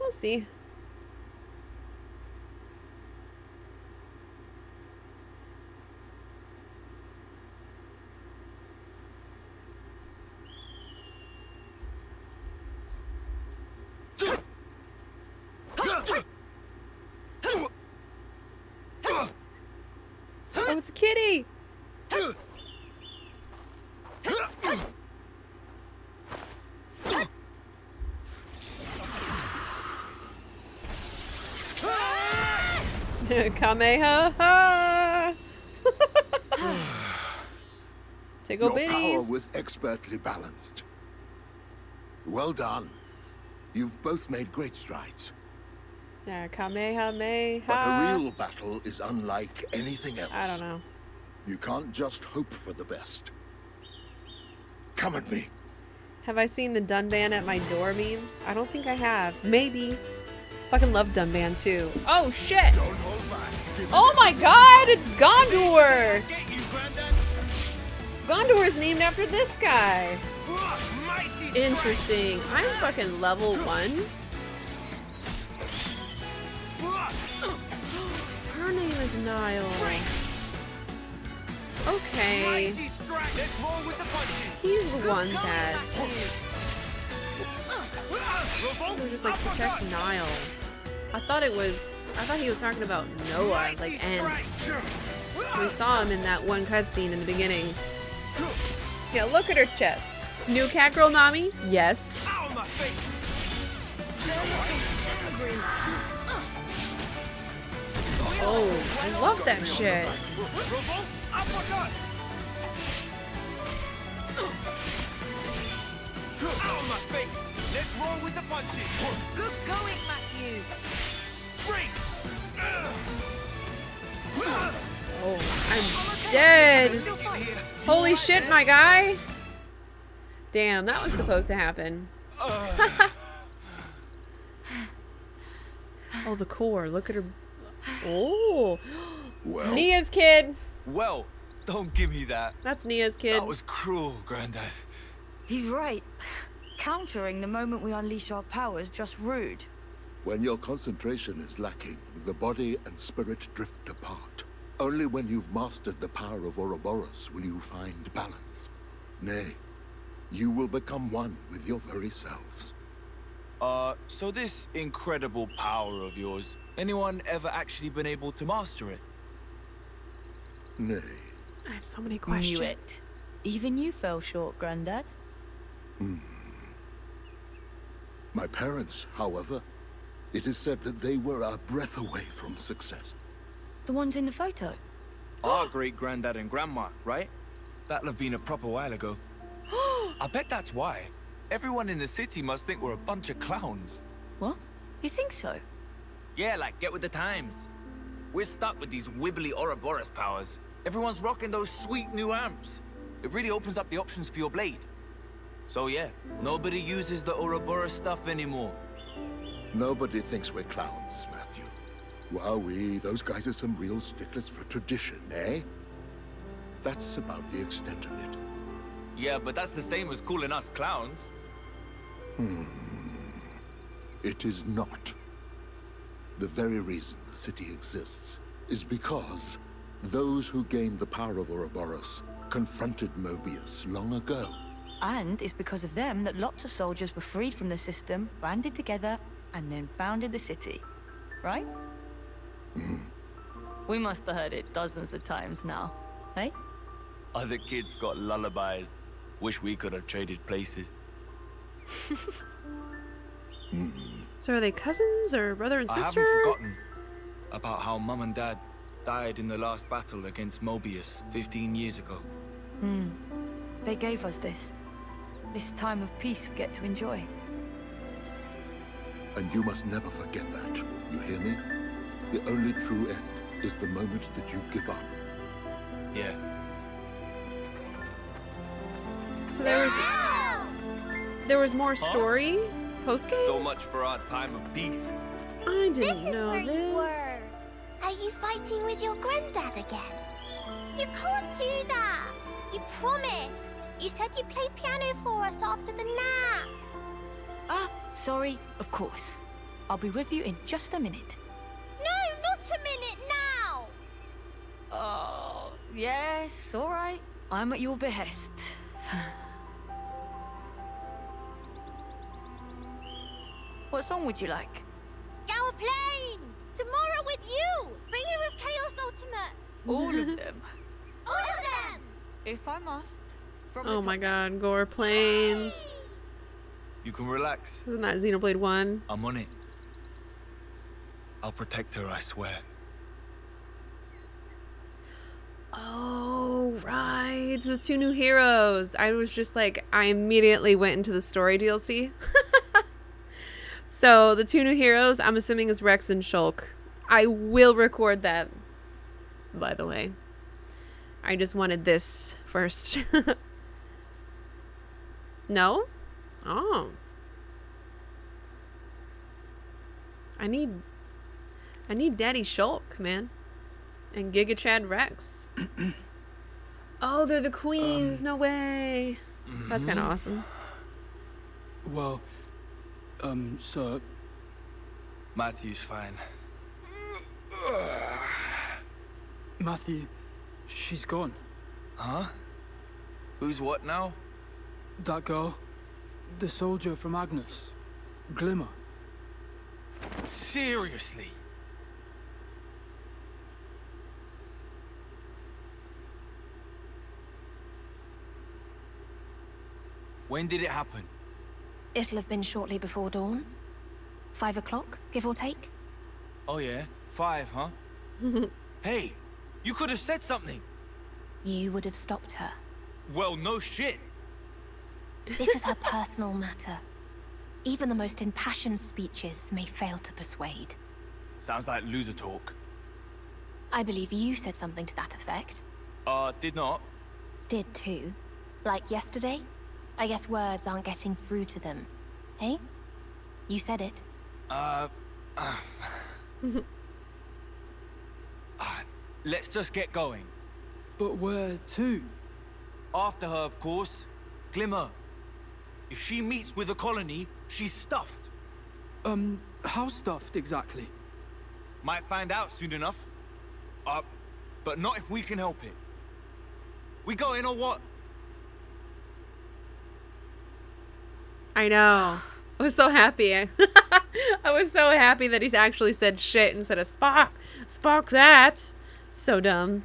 We'll see. Oh, it's a kitty! Kamehameha! Tickle Your power bitties. was expertly balanced. Well done. You've both made great strides. Yeah, Kamehameha. But a real battle is unlike anything else. I don't know. You can't just hope for the best. Come at me. Have I seen the Dunban at my door meme? I don't think I have. Maybe. Fucking love Dunban too. Oh shit! Oh my god! It's Gondor! Gondor is named after this guy. Interesting. I'm fucking level one. Her name is Na'el. Okay. He's the one that. We're just like protect Na'el. I thought it was. I thought he was talking about Noah, like and we saw him in that one cutscene in the beginning. Yeah, look at her chest. New cat girl Nami? Yes. Oh, I love that shit. Out of my face! Let's roll with the punches! Good going, Matthew. Break! Oh, I'm dead. Holy shit, my guy. Damn, that was supposed to happen. oh, the core. Look at her. Oh. Well. Nia's kid. Well, don't give me that. That's Nia's kid. That was cruel, Grandad. He's right. Countering the moment we unleash our powers just rude. When your concentration is lacking, the body and spirit drift apart. Only when you've mastered the power of Ouroboros will you find balance. Nay, you will become one with your very selves. Uh, so this incredible power of yours, anyone ever actually been able to master it? Nay. I have so many Knew questions. it. Even you fell short, Grandad. Hmm. My parents, however, it is said that they were a breath away from success. The ones in the photo. Our great granddad and grandma, right? That'll have been a proper while ago. I bet that's why. Everyone in the city must think we're a bunch of clowns. What? You think so? Yeah, like, get with the times. We're stuck with these wibbly Ouroboros powers. Everyone's rocking those sweet new amps. It really opens up the options for your blade. So yeah, nobody uses the Ouroboros stuff anymore. Nobody thinks we're clowns, Matthew. Wowee, those guys are some real sticklers for tradition, eh? That's about the extent of it. Yeah, but that's the same as calling us clowns. Hmm. It is not. The very reason the city exists is because those who gained the power of Ouroboros confronted Mobius long ago. And it's because of them that lots of soldiers were freed from the system, banded together, and then founded the city. Right? we must have heard it dozens of times now. Hey? Other kids got lullabies. Wish we could have traded places. So are they cousins or brother and sister? I haven't forgotten about how Mum and Dad died in the last battle against Mobius 15 years ago. Hmm. They gave us this. This time of peace we get to enjoy. And you must never forget that. You hear me? The only true end is the moment that you give up. Yeah. So there was there was more story post game. So much for our time of peace. I didn't This is know where this. you were. Are you fighting with your granddad again? You can't do that. You promised. You said you'd play piano for us after the nap. Ah, sorry, of course. I'll be with you in just a minute. No, not a minute now. Oh, yes, all right. I'm at your behest. what song would you like? Our plane. Tomorrow with you. Bring it with Chaos Ultimate. All of them, All of them. if I must. From Oh my god, Gore plane. You can relax. Isn't that Xenoblade 1? I'm on it. I'll protect her, I swear. Oh, right. The two new heroes. I was just like, I immediately went into the story DLC. so, the two new heroes, I'm assuming is Rex and Shulk. I will record that, by the way. I just wanted this first. no? Oh. I need... I need Daddy Shulk, man. And Giga Chad Rex. oh, they're the queens. Um, no way. That's kind of Mhm. awesome. Well, um, so Matthew's fine. Matthew, she's gone. Huh? Who's what now? That girl, the soldier from Agnus, Glimmer. Seriously? When did it happen? It'll have been shortly before dawn. Five o'clock, give or take. Oh yeah, five, huh? hey, you could have said something. You would have stopped her. Well, no shit. This is her personal matter. Even the most impassioned speeches may fail to persuade. Sounds like loser talk. I believe you said something to that effect. Uh, did not. Did too. Like yesterday? I guess words aren't getting through to them. Eh? You said it. Uh, uh, uh, let's just get going. But where to? After her, of course. Glimmer. If she meets with the colony, she's stuffed. Um, how stuffed exactly? Might find out soon enough. Uh, but not if we can help it. We go in or what? I know. I was so happy. I was so happy that he's actually said shit instead of Spock. Spock that. So dumb.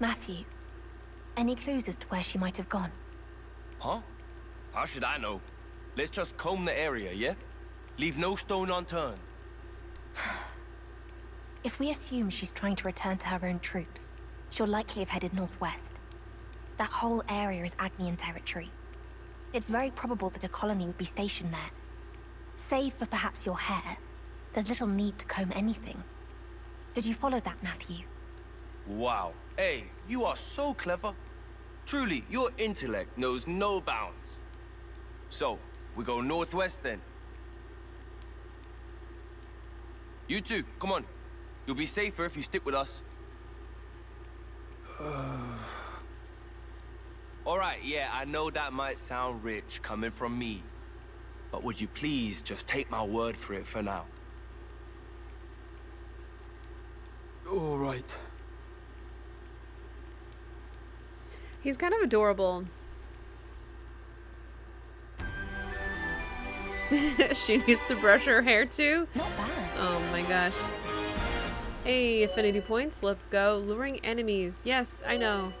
Matthew, any clues as to where she might have gone? Huh? How should I know? Let's just comb the area, yeah? Leave no stone unturned. If we assume she's trying to return to her own troops, she'll likely have headed northwest. That whole area is Agnian territory. It's very probable that a colony would be stationed there. Save for perhaps your hair, there's little need to comb anything. Did you follow that, Matthew? Wow. Hey, you are so clever. Truly, your intellect knows no bounds. So, we go northwest then. You too, come on. You'll be safer if you stick with us. Alright, yeah, I know that might sound rich coming from me. But would you please just take my word for it for now? All right. He's kind of adorable. she needs to brush her hair too? Not bad. Oh my gosh. Hey, affinity points. Let's go. Luring enemies. Yes, I know.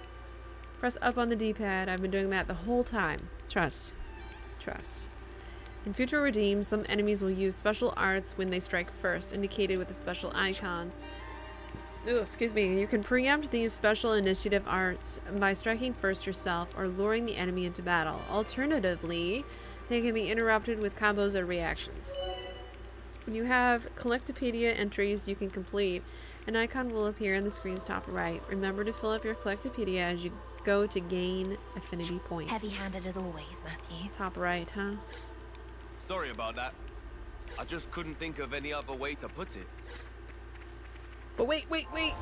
Press up on the D-pad. I've been doing that the whole time. Trust. Trust. In future redeems, some enemies will use special arts when they strike first, indicated with a special icon. Ooh, excuse me. You can preempt these special initiative arts by striking first yourself or luring the enemy into battle. Alternatively, they can be interrupted with combos or reactions. When you have Collectopedia entries you can complete, an icon will appear in the screen's top right. Remember to fill up your Collectopedia as you go to gain affinity points. Heavy-handed as always, Matthew. Top right, huh? Sorry about that. I just couldn't think of any other way to put it. But wait, wait, wait!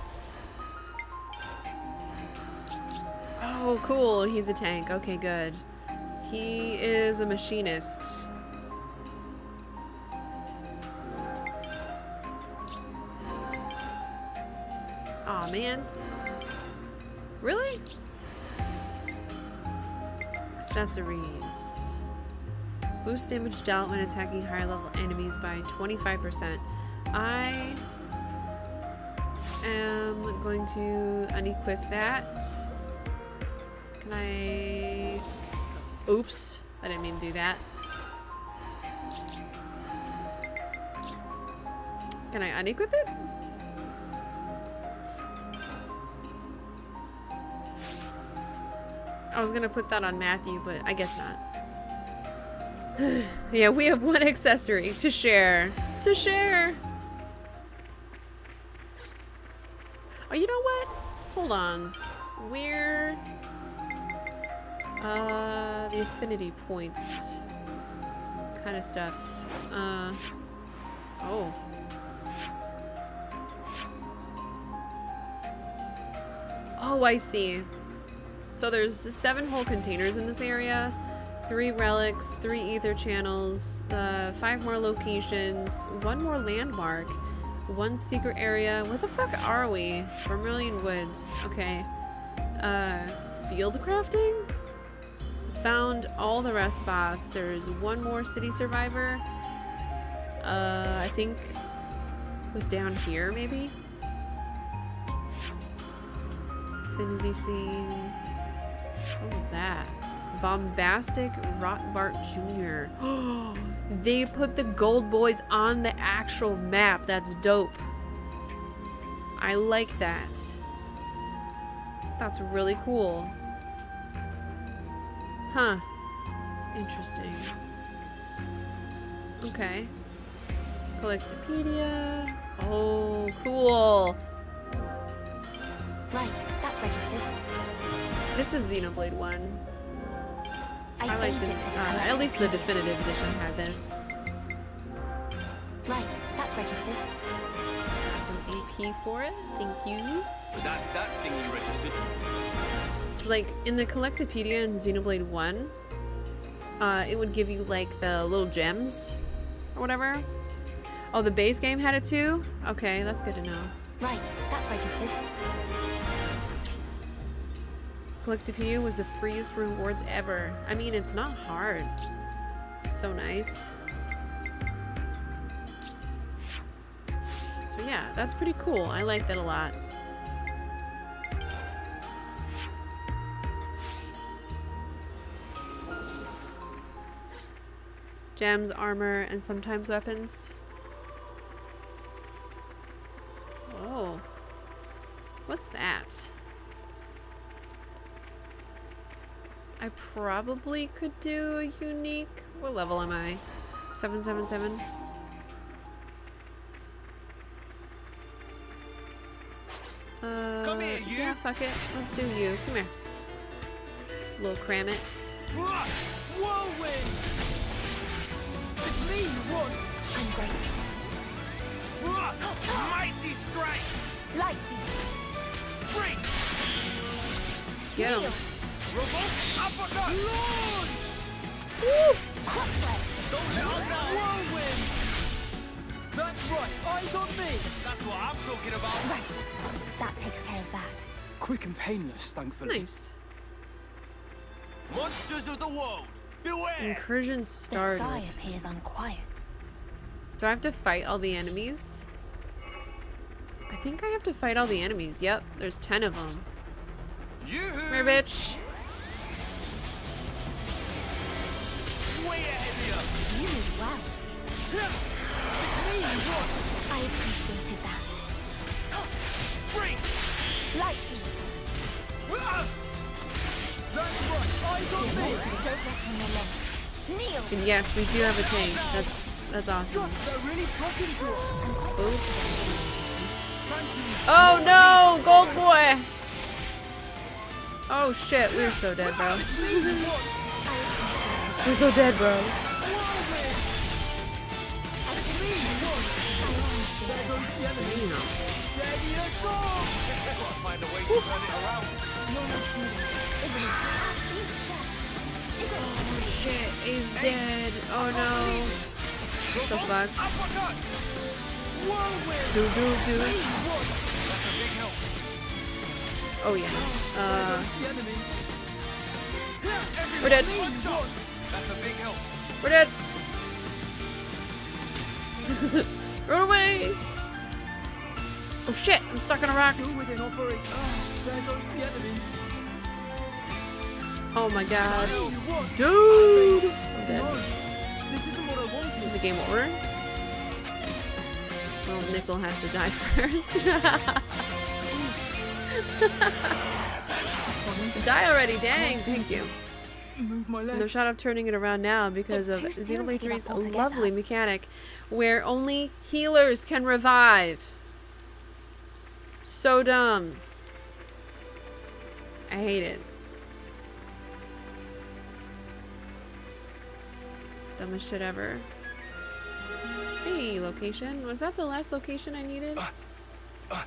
Oh, cool. He's a tank. Okay, good. He is a machinist. Aw, man. Really? Accessories. Boost damage dealt when attacking higher level enemies by 25%. I am going to unequip that. Can I... Oops. I didn't mean to do that. Can I unequip it? I was gonna put that on Matthew, but I guess not. yeah, we have one accessory to share. To share! Oh, you know what? Hold on. Where... Uh, the affinity points. Kind of stuff. Uh... Oh. Oh, I see. So there's seven whole containers in this area. Three relics, three ether channels, uh, five more locations, one more landmark, one secret area. Where the fuck are we? Vermilion Woods. Okay. Uh, field crafting? Found all the rest spots. There's one more city survivor. Uh, I think was down here, maybe? Affinity Scene. What was that? Bombastic Rotbart Jr. they put the gold boys on the actual map. That's dope. I like that. That's really cool. Huh. Interesting. Okay. Collectopedia. Oh, cool. Right, that's registered. This is Xenoblade 1. I, I like the, it to the uh, at least the definitive edition had this. Right, that's registered. Got some AP for it. Thank you. But that's that thing you registered. Like in the Collectopedia in Xenoblade 1, uh, it would give you like the little gems or whatever. Oh, the base game had it too? Okay, that's good to know. Right, that's registered. Collectopedia was the freest rewards ever. I mean, it's not hard. So nice. So yeah, that's pretty cool. I like that a lot. Gems, armor, and sometimes weapons. Whoa. What's that? I probably could do a unique. What level am I? 777? Uh, Come here, you. Yeah, fuck it. Let's do you. Come here. Little cram it. Whirlwind! It's me you want! I'm great. Mighty strike! Light Freak! Get him. Revolt uppercut! Lord! Don't let her! Whirlwind! That's right, eyes on me! That's what I'm talking about! Right, that takes care of that. Quick and painless, thankfully. Nice. Monsters of the world! Beware! Incursion started. The started. sky appears unquiet. Do I have to fight all the enemies? I think I have to fight all the enemies. Yep, there's 10 of them. Come here, bitch. Way ahead of You did well. I appreciated that. you! Freak! Light That's right, eyes on me! Don't rest on your. Kneel! And yes, we do have a tank. That's that's awesome. You! Oh no, gold boy! Oh shit, we're so dead, bro. We're so dead, bro. Damn. Find a way to turn it around. Shit, he's dead. Oh no. So fucked. Do do do. That's a big help. Oh yeah. Uh, we're dead. That's a big help. We're dead. Run away. Oh shit, I'm stuck on a rock. Still within operation. Ah, there goes the enemy. Oh my god. Dude! I'm dead. this isn't what I wanted. Is it game over? Well, Nikol has to die first. Die already, dang, thank you. Move my No legs. shot of turning it around now because It's of too soon to Xenoblade give 3's lovely mechanic where only healers can revive. So dumb. I hate it. Dumbest shit ever. Hey, location. Was that the last location I needed? Uh, uh, uh.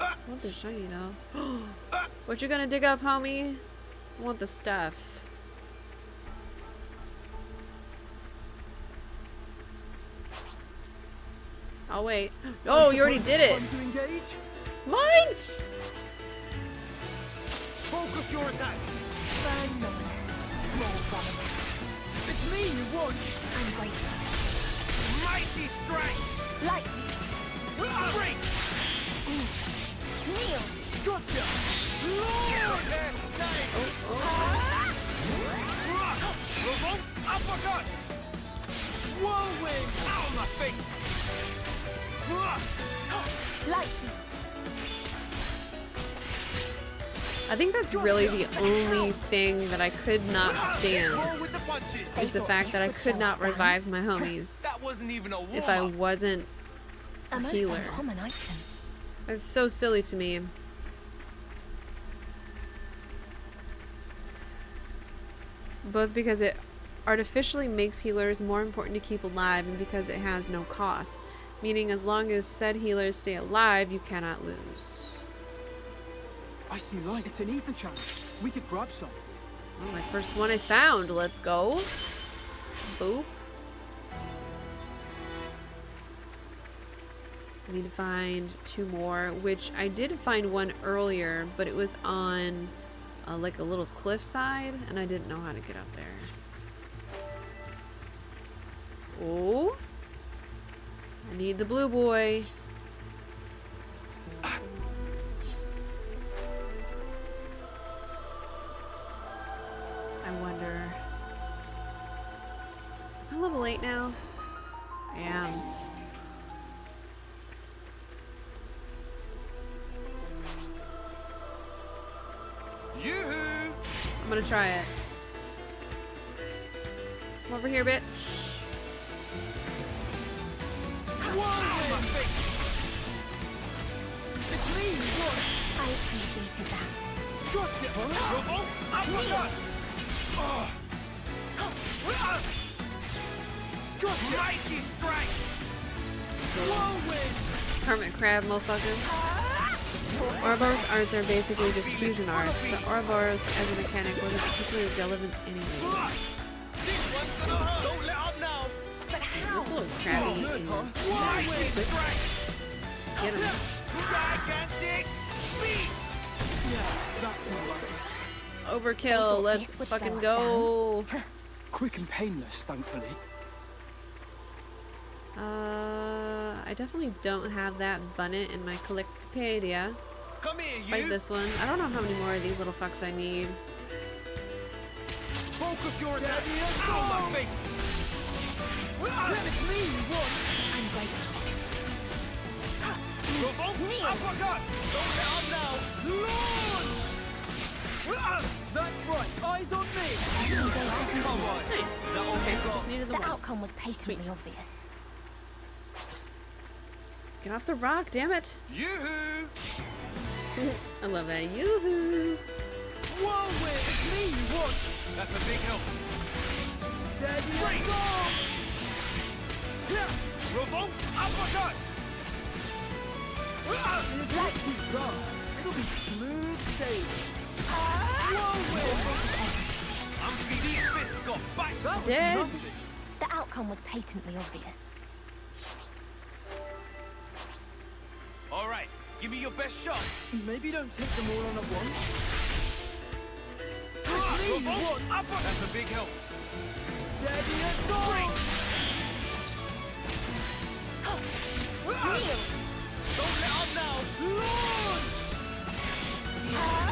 I want the shiny though. what you gonna dig up, homie? I want the stuff. I'll wait. Oh, you already did it. Time to engage. Mine! Focus your attacks. It's me you want. I'm grateful. Mighty strike. Lightning. Ah! Break. Kneel. Gotcha. Revolt eh, ah! uppercut. Whirlwind. Ow, my face. I think that's really the only thing that I could not stand Roll with the punches. is the fact that I could not revive my homies That wasn't even a warm if I wasn't A healer. It's so silly to me. Both because it artificially makes healers more important to keep alive and because it has no cost. Meaning as long as said healers stay alive, you cannot lose. I see light. It's an ether channel. We could grab some. Oh, my first one I found. Let's go. Boop. I need to find two more, which I did find one earlier, but it was on uh, like a little cliffside, and I didn't know how to get up there. Oh. I need the blue boy. I wonder. I'm level 8 now. I am. I'm gonna try it. Come over here, bitch. Hermit crab, motherfucker. Ouroboros arts are basically just fusion arts, but Ouroboros as a mechanic wasn't particularly relevant anyway. This one's gonna hurt. Don't let up now. But how? This little crabby is Mighty. Get him. Gigantic speed. Yeah, that's more like it. Overkill, let's fucking go. Quick and painless, thankfully. Uh, I definitely don't have that bunnit in my Collectopedia. Come here, Let's fight you. this one. I don't know how many more of these little fucks I need. Focus your attack. Ow, my face. It's me you. I'm grateful. Revolt uppercut. Don't let up now. Launch. That's right. Eyes on me. Come on. Nice. Is that Okay, you got? just needed the The outcome was patently obvious. Get off the rock, damn it. Yoo-hoo. I love that. Yoo-hoo. Whirlwind. It's me you want. That's a big help. Steady Break. And go. Yeah. Revolt uppercut. Like we go. It'll be smooth sailing. Whirlwind. Amphibious fist got back. That was Dead. nothing. The outcome was patently obvious. All right, give me your best shot. Maybe don't take them all on at once. It's me you Revolt want. uppercut. That's a big help. Steady and go.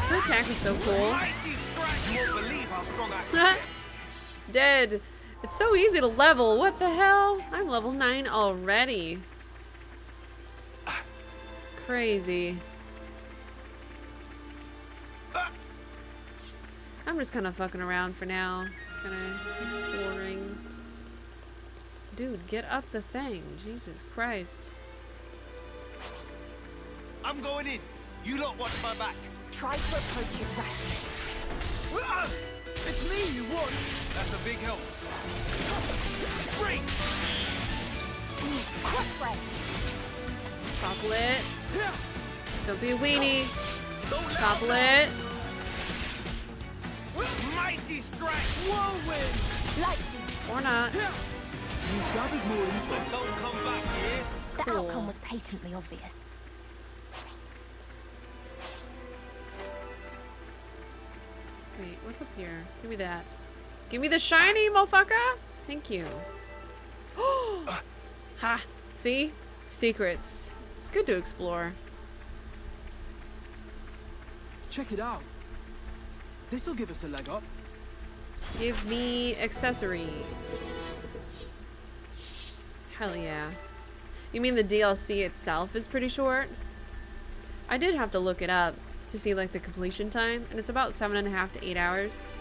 Her attack is so cool. Dead. It's so easy to level. What the hell? I'm level 9 already. Crazy. I'm just kind of fucking around for now. Just kind of exploring. Dude, get up the thing. Jesus Christ. I'm going in. You lot watch my back. Try to approach it rashly. Uh-uh. It's me you want. That's a big help. Break. Crossray. Topple it. Don't be a weenie. Topple it. Mighty strike. Whirlwind. Lightning. Or not. You've gathered more info. Don't come back here. The Cool. outcome was patently obvious. Wait, what's up here? Give me that. Give me the shiny, motherfucker! Thank you. ha! See? Secrets. It's good to explore. Check it out. This'll give us a leg up. Give me accessory. Hell yeah. You mean the DLC itself is pretty short? I did have to look it up to see like the completion time, and it's about seven and a half to eight hours.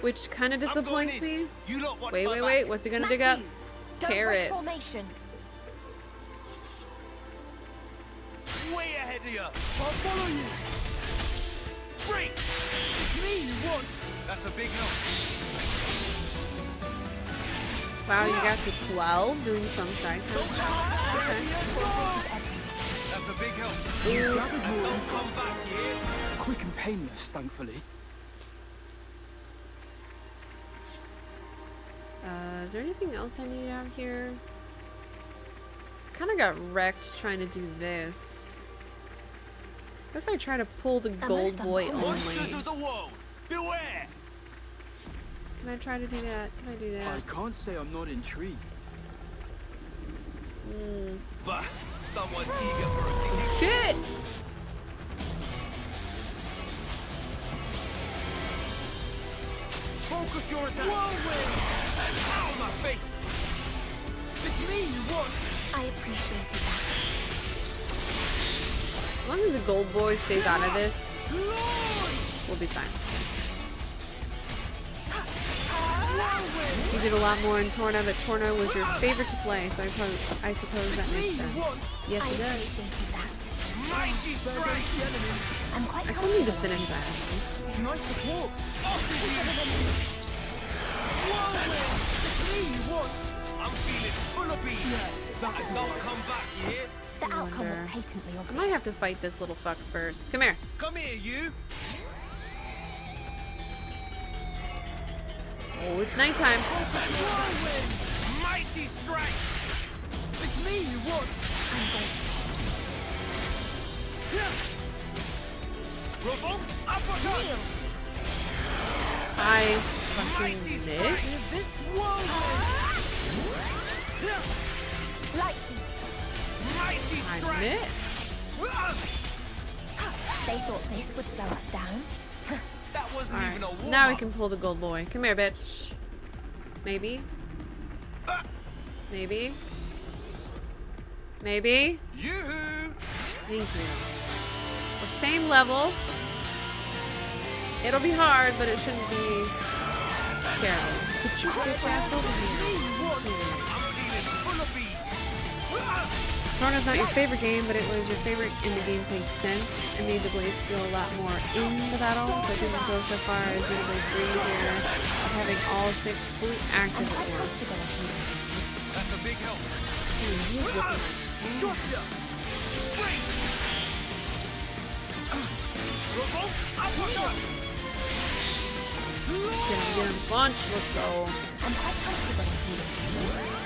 Which kind of disappoints me. You lot watch Wait, wait, back. wait. What's he gonna dig up? Matthew, Don't break Carrots. formation. Way ahead of you. I'll follow you. Break. Me you want. That's a big help. Wow, you got to 12 doing some side quests. That's a big help. You've gathered more Don't come back here. Quick and painless, thankfully. Uh, is there anything else I need out here? Kind of got wrecked trying to do this. What if I try to pull the gold boy only? Monsters of the world, beware. Can I try to do that? Can I do that? I can't say I'm not intrigued. Hmm. But someone's eager for a thing. Shit! Focus your attack. Whirlwind. Ow, my face. It's me you want. I appreciated that. As long as the gold boy stays out of this, we'll be fine. You did a lot more in Torna, but Torna was your favorite to play, so I, I suppose that makes sense. Yes, it does. I still need to finish that. Here. The outcome was patently I might have to fight this little fuck first. Come here. Come here, you. Oh, it's nighttime. Mighty strike. It's me you want. I'm. Revolt. Uppercut. I fucking missed. Lightning. I missed. They thought this would slow us down. That wasn't even a Alright, warm now we can pull the gold boy. Come here, bitch. Maybe. Maybe. Maybe. Yoo-hoo. Thank you. We're same level. It'll be hard, but it shouldn't be terrible. Get your bitch ass over here. Torna's not your favorite game, but it was your favorite in the gameplay sense. It made the blades feel a lot more in the battle, but didn't go so far as Xenoblade 3 here of having all six fully active at once. That's a big help. Dude, he's looking Gotcha. Break. Revolt. Uppercut. Get him, get him, punch, let's go. I'm quite comfortable with I'm feeling full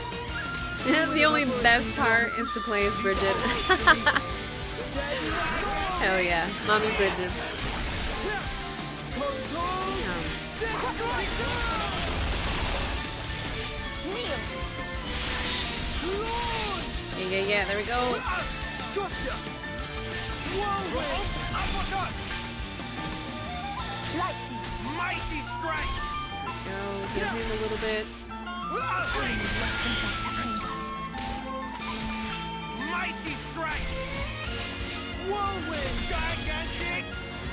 the only best part is to play as Brighid. Hell yeah, mommy Brighid. Yeah, yeah, yeah, there we go. Gotcha! Whirlwind! Uppercut! Mighty strike! Go, give him a little bit. Mighty strike! Whirlwind! Gigantic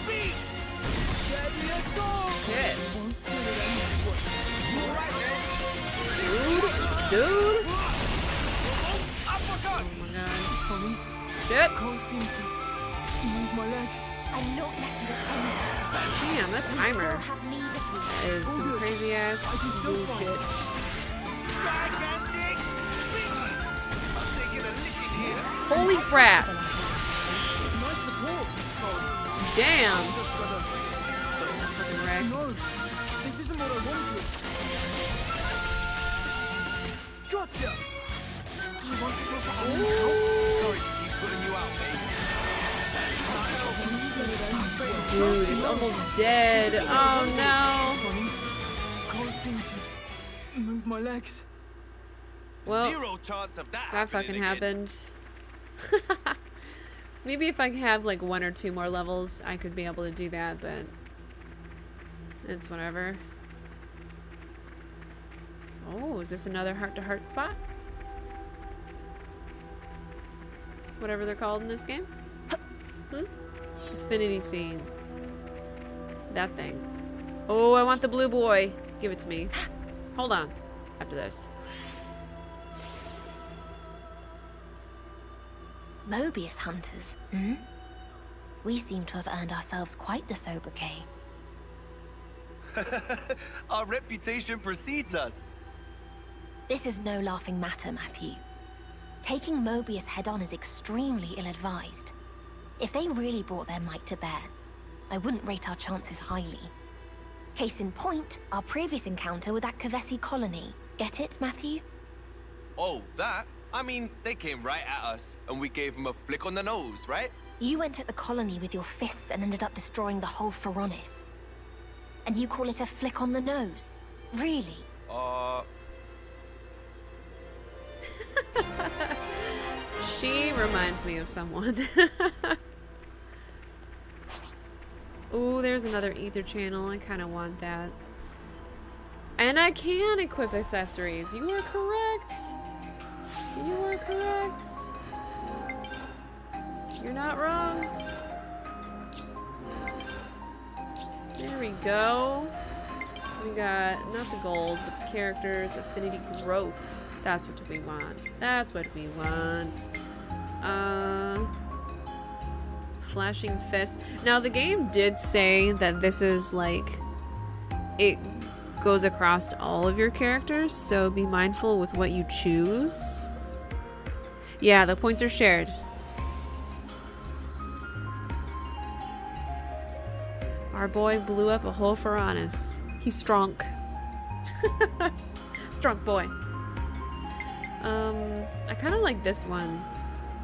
beat! Steady as gold! Hit. Dude, dude. Uppercut! Oh my god. Tommy, Shit. can't seem to move my legs. I'm not letting it end. Damn, that timer Have need of you. is some crazy ass bullshit. Holy crap. Damn. Just gotta... Fucking Rex. No, this isn't what I wanted. Gotcha! Do you want to talk to anyone? Sorry to keep pulling you out, babe. Dude, it's almost dead. Oh no. Can't seem to move my legs. Well, Zero chance of that that happening fucking again. happened. Maybe if I have like one or two more levels, I could be able to do that, but it's whatever. Oh, is this another heart-to-heart spot? Whatever they're called in this game? Hmm? Affinity scene. That thing. Oh, I want the blue boy. Give it to me. Hold on. After this. Mobius hunters, hmm? We seem to have earned ourselves quite the sobriquet. Our reputation precedes us. This is no laughing matter, Matthew. Taking Mobius head-on is extremely ill-advised. If they really brought their might to bear, I wouldn't rate our chances highly. Case in point, our previous encounter with that Kevesi colony. Get it, Matthew? Oh, that? I mean, they came right at us, and we gave them a flick on the nose, right? You went at the colony with your fists and ended up destroying the whole Ferronis. And you call it a flick on the nose? Really? Uh, She reminds me of someone. Ooh, there's another ether channel. I kind of want that. And I can equip accessories. You are correct. You are correct. You're not wrong. There we go. We got not the gold, but the characters, affinity growth. That's what we want. That's what we want. Uh, flashing fist. Now the game did say that this is like it goes across all of your characters, so be mindful with what you choose. Yeah, the points are shared. Our boy blew up a whole Ferronis. He's strong. strong boy. Um, I kind of like this one.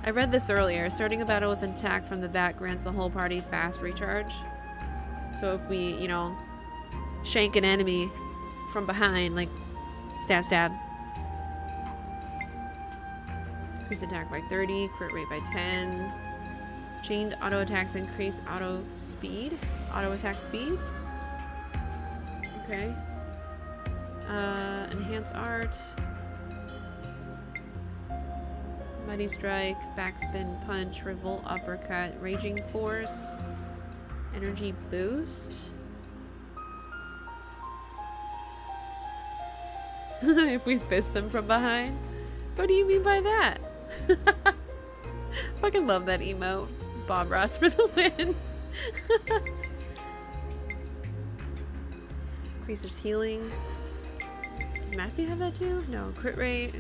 I read this earlier. Starting a battle with an attack from the back grants the whole party fast recharge. So if we, you know, shank an enemy from behind, like stab, stab. Increase attack by 30, crit rate by 10. Chained auto attacks increase auto speed. Auto attack speed. Okay. Uh, enhance art. Mighty Strike, Backspin Punch, Revolt Uppercut, Raging Force, Energy Boost. if we fist them from behind? What do you mean by that? Fucking love that emote. Bob Ross for the win. Increases healing. Did Matthew have that too? No. Crit rate.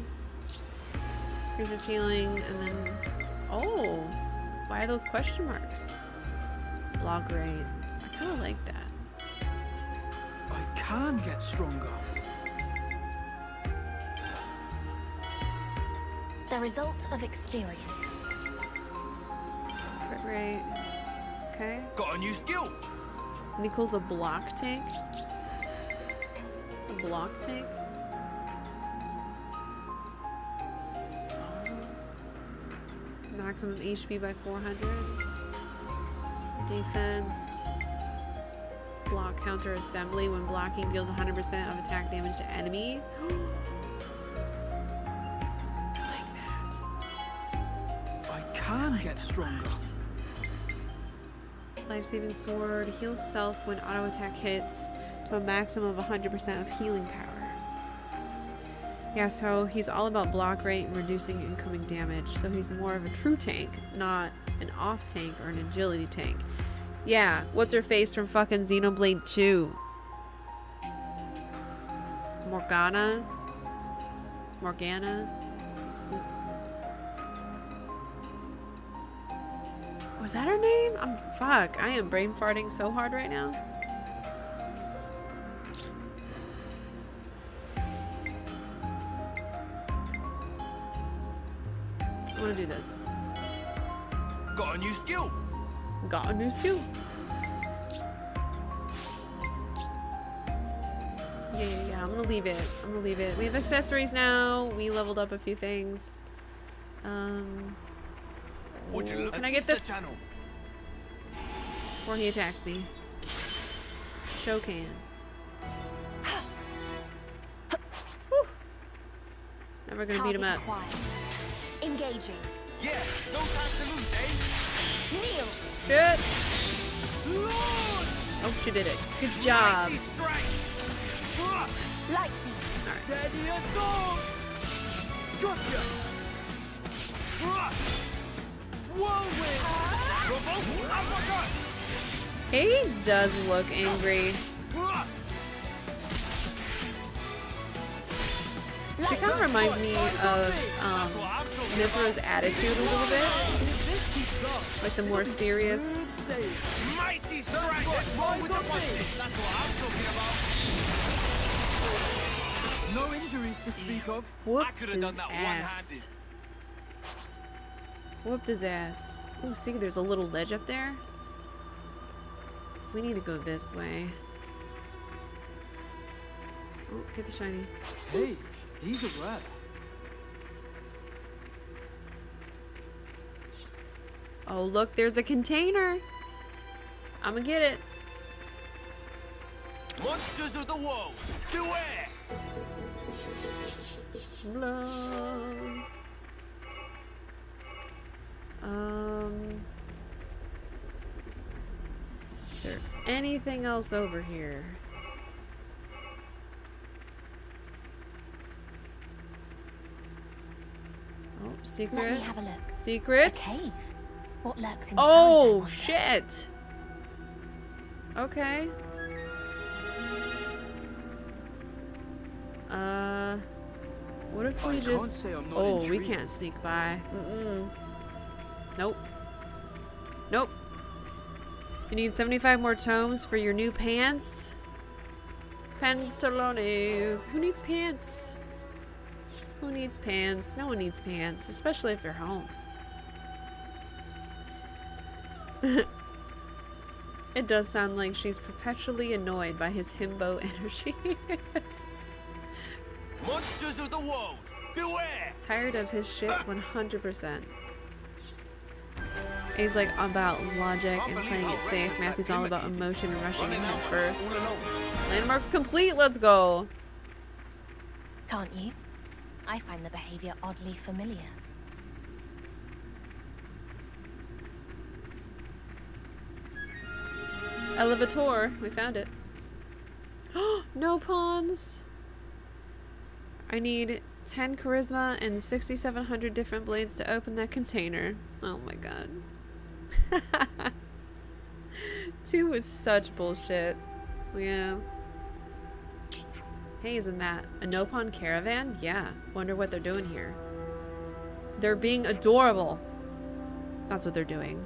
Increases healing, and then... Oh! Why are those question marks? Block rate. I kind of like that. I can get stronger. The result of experience. Crit rate. Okay. Got a new skill. And equals a block tank. A block tank. Maximum HP by 400. Defense. Block counter assembly. When blocking deals 100% of attack damage to enemy. can get stronger. Life-saving sword heals self when auto attack hits to a maximum of 100% of healing power. Yeah, so he's all about block rate and reducing incoming damage. So he's more of a true tank, not an off tank or an agility tank. Yeah, what's her face from fucking Xenoblade 2? Morgana? Morgana? Was that her name? I'm fuck. I am brain farting so hard right now. I want to do this. Got a new skill. Got a new skill. Yeah, yeah, yeah. I'm gonna leave it. I'm gonna leave it. We have accessories now. We leveled up a few things. Um. Would you ooh, look can I get this this channel? before he attacks me? Show can. Whew. Never gonna beat him up. Engaging. Yeah, no time to lose, eh? Kneel. Shit. Oh, she did it. Good job. Light Steady as gold. Gotcha. Whirlwind. He does look angry. She kind of reminds me of um, Mythra's attitude a little bit. Like the more serious. No injuries to speak of. Whooped his ass. Whooped his ass. Oh, see, there's a little ledge up there. We need to go this way. Oh, get the shiny. Hey, these are rare. Oh, look, there's a container. I'm gonna get it. Monsters of the world, beware! Love. Um. Is there anything else over here? Oh, secret. Let me have a look. Secrets. A cave. What lurks inside? Oh shit. Okay. Uh, what if I we can't just? say I'm not oh, we can't sneak by. Mm-mm. Nope. Nope. You need 75 more tomes for your new pants. Pantalones. Who needs pants? Who needs pants? No one needs pants, especially if you're home. it does sound like she's perpetually annoyed by his himbo energy. Monsters of the world, beware! Tired of his shit 100%. He's like about logic and playing it safe. Matthew's all about emotion and rushing in head first. Landmarks complete, let's go! Can't you? I find the behavior oddly familiar. Elevator, we found it. Nopons! I need 10 charisma and 6,700 different blades to open that container. Oh my god. Two was such bullshit. Yeah. Hey, isn't that a Nopon caravan? Yeah. Wonder what they're doing here. They're being adorable. That's what they're doing.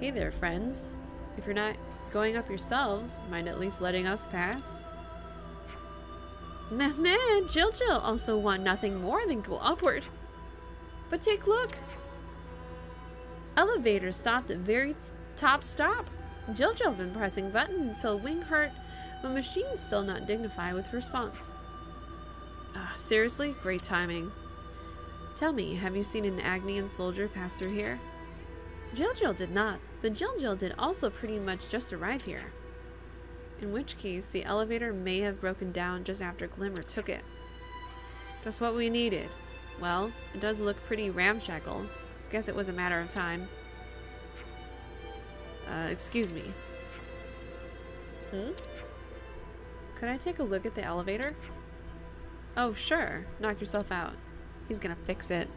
Hey there, friends. If you're not going up yourselves, mind at least letting us pass? Meh meh, Jill Jill also want nothing more than go upward. But take look. Elevator stopped at very top stop. Jill Jill been pressing button until wing hurt, but machine still not dignified with response. Ah, seriously? Great timing. Tell me, have you seen an Agnian soldier pass through here? Jill did not, but Jill Jill did also pretty much just arrive here. In which case, the elevator may have broken down just after Glimmer took it. Just what we needed. Well, it does look pretty ramshackle. Guess it was a matter of time. Uh, excuse me. Hmm? Could I take a look at the elevator? Oh, sure. Knock yourself out. He's gonna fix it.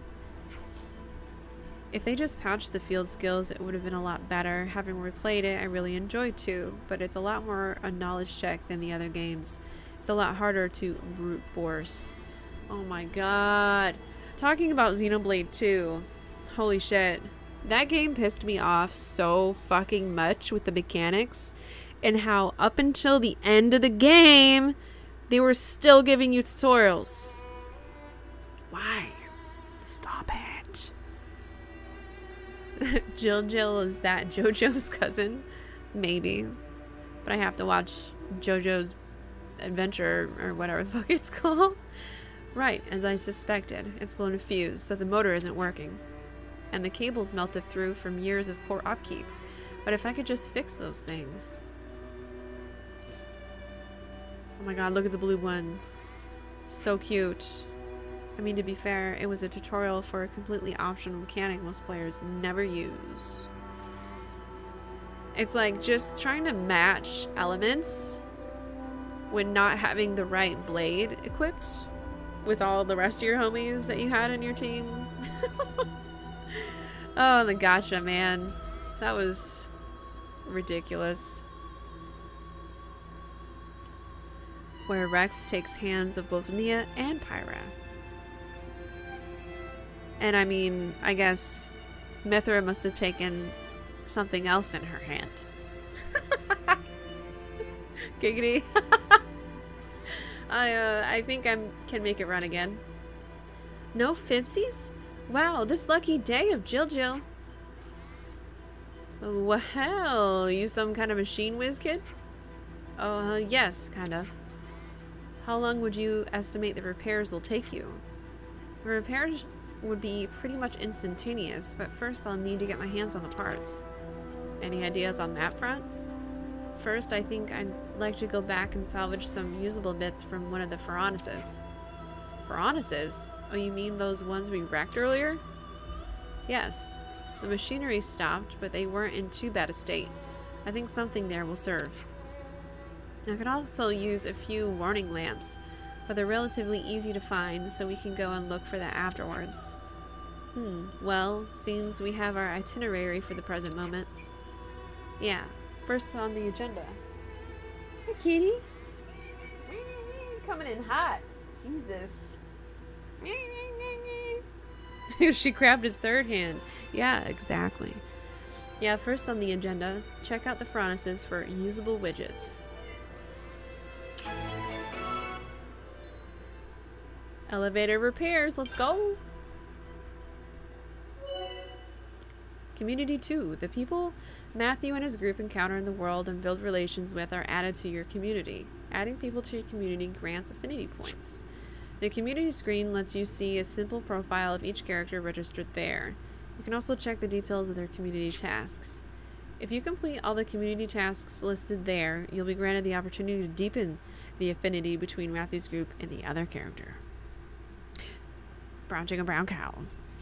If they just patched the field skills, it would have been a lot better. Having replayed it, I really enjoyed too, but it's a lot more a knowledge check than the other games. It's a lot harder to brute force. Oh my god. Talking about Xenoblade 2, holy shit. That game pissed me off so fucking much with the mechanics and how up until the end of the game, they were still giving you tutorials. Why? Stop it. Jill Jill is that JoJo's cousin? Maybe. But I have to watch JoJo's Adventure or whatever the fuck it's called. Right, as I suspected. It's blown a fuse, so the motor isn't working. And the cables melted through from years of poor upkeep. But if I could just fix those things. Oh my god, look at the blue one. So cute. I mean, to be fair, it was a tutorial for a completely optional mechanic most players never use. It's like just trying to match elements when not having the right blade equipped with all the rest of your homies that you had in your team. oh, the gotcha, man. That was ridiculous. Where Rex takes hands of both Nia and Pyra. And I mean, I guess Mythra must have taken something else in her hand. Giggity. I, uh, I think I can make it run again. No Fibsies? Wow, this lucky day of Jill Jill. Well, you some kind of machine whiz kid? Oh, uh, yes, kind of. How long would you estimate the repairs will take you? The repairs would be pretty much instantaneous, but first I'll need to get my hands on the parts. Any ideas on that front? First, I think I'd like to go back and salvage some usable bits from one of the Ferronises. Ferronises? Oh, you mean those ones we wrecked earlier? Yes. The machinery stopped, but they weren't in too bad a state. I think something there will serve. I could also use a few warning lamps, but they're relatively easy to find, so we can go and look for that afterwards. Hmm, well, seems we have our itinerary for the present moment. Yeah, first on the agenda. Hey, kitty. Coming in hot. Jesus. she grabbed his third hand. Yeah, exactly. Yeah, first on the agenda, check out the Ferronises for usable widgets. Elevator repairs, let's go! Community 2. The people Matthew and his group encounter in the world and build relations with are added to your community. Adding people to your community grants affinity points. The community screen lets you see a simple profile of each character registered there. You can also check the details of their community tasks. If you complete all the community tasks listed there, you'll be granted the opportunity to deepen the affinity between Matthew's group and the other character. Brown chicken, brown cow.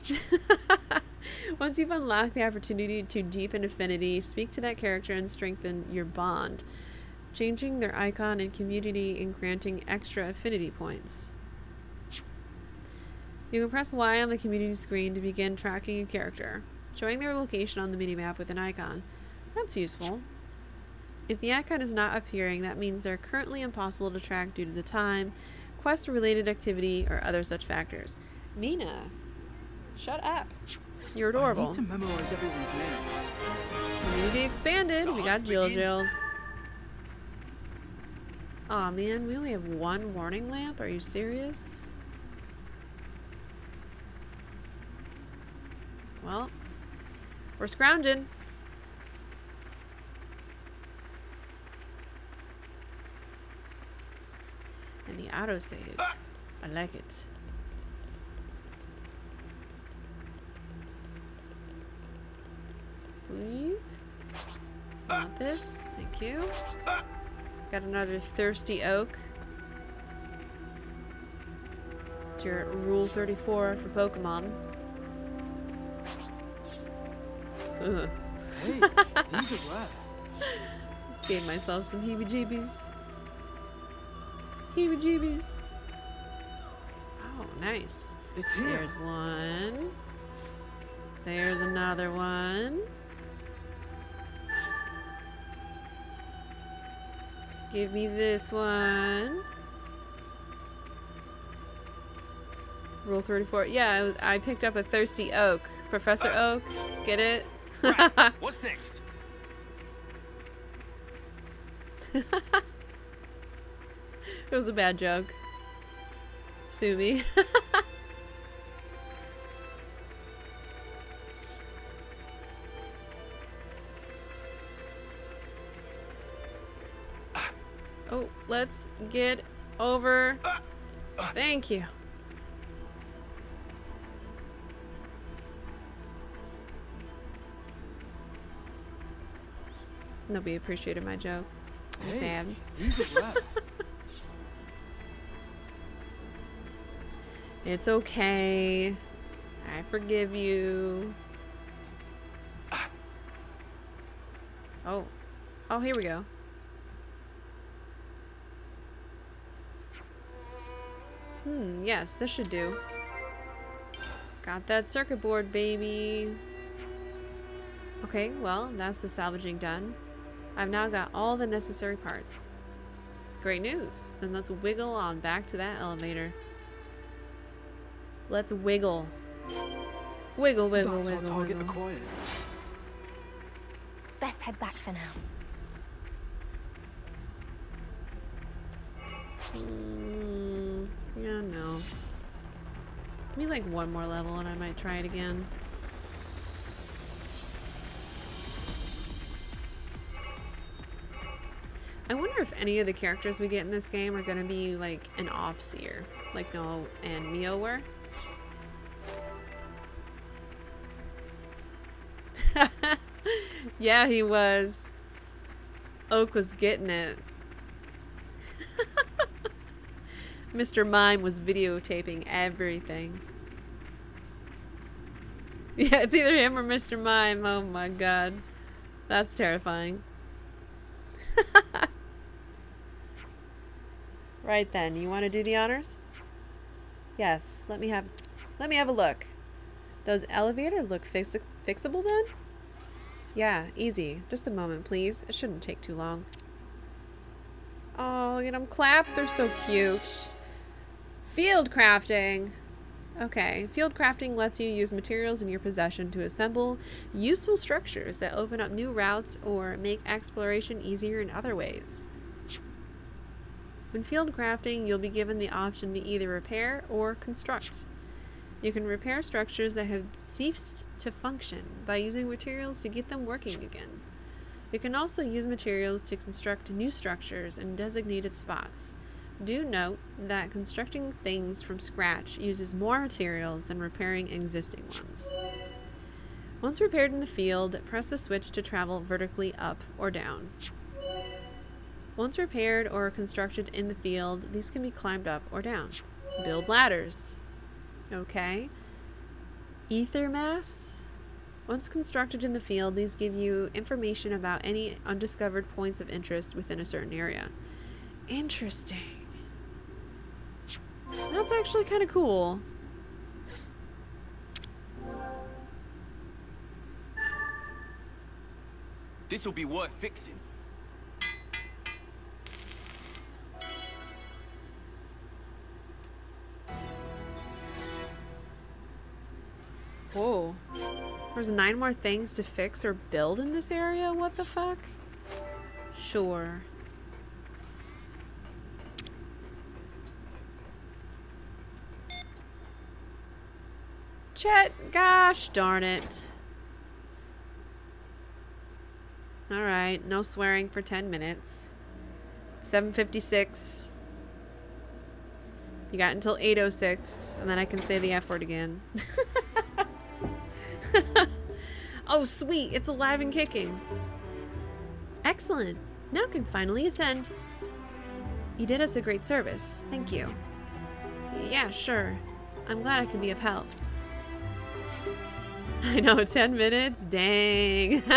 Once you've unlocked the opportunity to deepen affinity, speak to that character and strengthen your bond, changing their icon and community and granting extra affinity points. You can press Y on the community screen to begin tracking a character, showing their location on the minimap with an icon. That's useful. If the icon is not appearing, that means they're currently impossible to track due to the time, quest-related activity, or other such factors. Mina, shut up. You're I adorable. need to memorize everyone's names. Community expanded. We got Jill Jill. Aw man, we only have one warning lamp? Are you serious? Well, we're scrounging. And the autosave. Ah! I like it. Bleep. Ah! Want this? Thank you. Ah! Got another thirsty oak. It's your rule 34 for Pokemon. Ugh. Hey, these are rare. Just gave myself some heebie-jeebies. Heebie-jeebies. Oh, nice. It's here. There's one. There's another one. Give me this one. Rule 34. Yeah, I, I picked up a thirsty oak. Professor uh. Oak. Get it? Right. What's next? It was a bad joke. Sue me. oh, let's get over. Uh, uh. Thank you. Nobody appreciated my joke. Hey, sad. These are rare. It's okay. I forgive you. Oh. Oh, here we go. Hmm, yes, this should do. Got that circuit board, baby. Okay, well, that's the salvaging done. I've now got all the necessary parts. Great news. Then let's wiggle on back to that elevator. Let's wiggle. Wiggle, wiggle, That's our wiggle, target wiggle. acquired. Best head back for now. Mm, yeah, no. Give me like one more level and I might try it again. I wonder if any of the characters we get in this game are gonna be like an off-seer, like Noah and Mio were. yeah, he was. Oak was getting it. Mr. Mime was videotaping everything. Yeah, it's either him or Mr. Mime. Oh my god. That's terrifying. Right then, you want to do the honors? Yes, let me have let me have a look. Does elevator look fix fixable then? Yeah, easy. Just a moment, please. It shouldn't take too long. Oh, look at them clap. They're so cute. Field crafting. Okay, field crafting lets you use materials in your possession to assemble useful structures that open up new routes or make exploration easier in other ways. When field crafting, you'll be given the option to either repair or construct. You can repair structures that have ceased to function by using materials to get them working again. You can also use materials to construct new structures in designated spots. Do note that constructing things from scratch uses more materials than repairing existing ones. Once repaired in the field, press the switch to travel vertically up or down. Once repaired or constructed in the field, these can be climbed up or down. Build ladders. Okay. Ether masts. Once constructed in the field, these give you information about any undiscovered points of interest within a certain area. Interesting. That's actually kind of cool. This will be worth fixing. Whoa. There's nine more things to fix or build in this area? What the fuck? Sure. Chet, gosh darn it. Alright, no swearing for 10 minutes. 756. You got until 806, and then I can say the F word again. oh, sweet. It's alive and kicking. Excellent. Now can finally ascend. You did us a great service. Thank you. Yeah, sure. I'm glad I could be of help. I know, 10 minutes? Dang.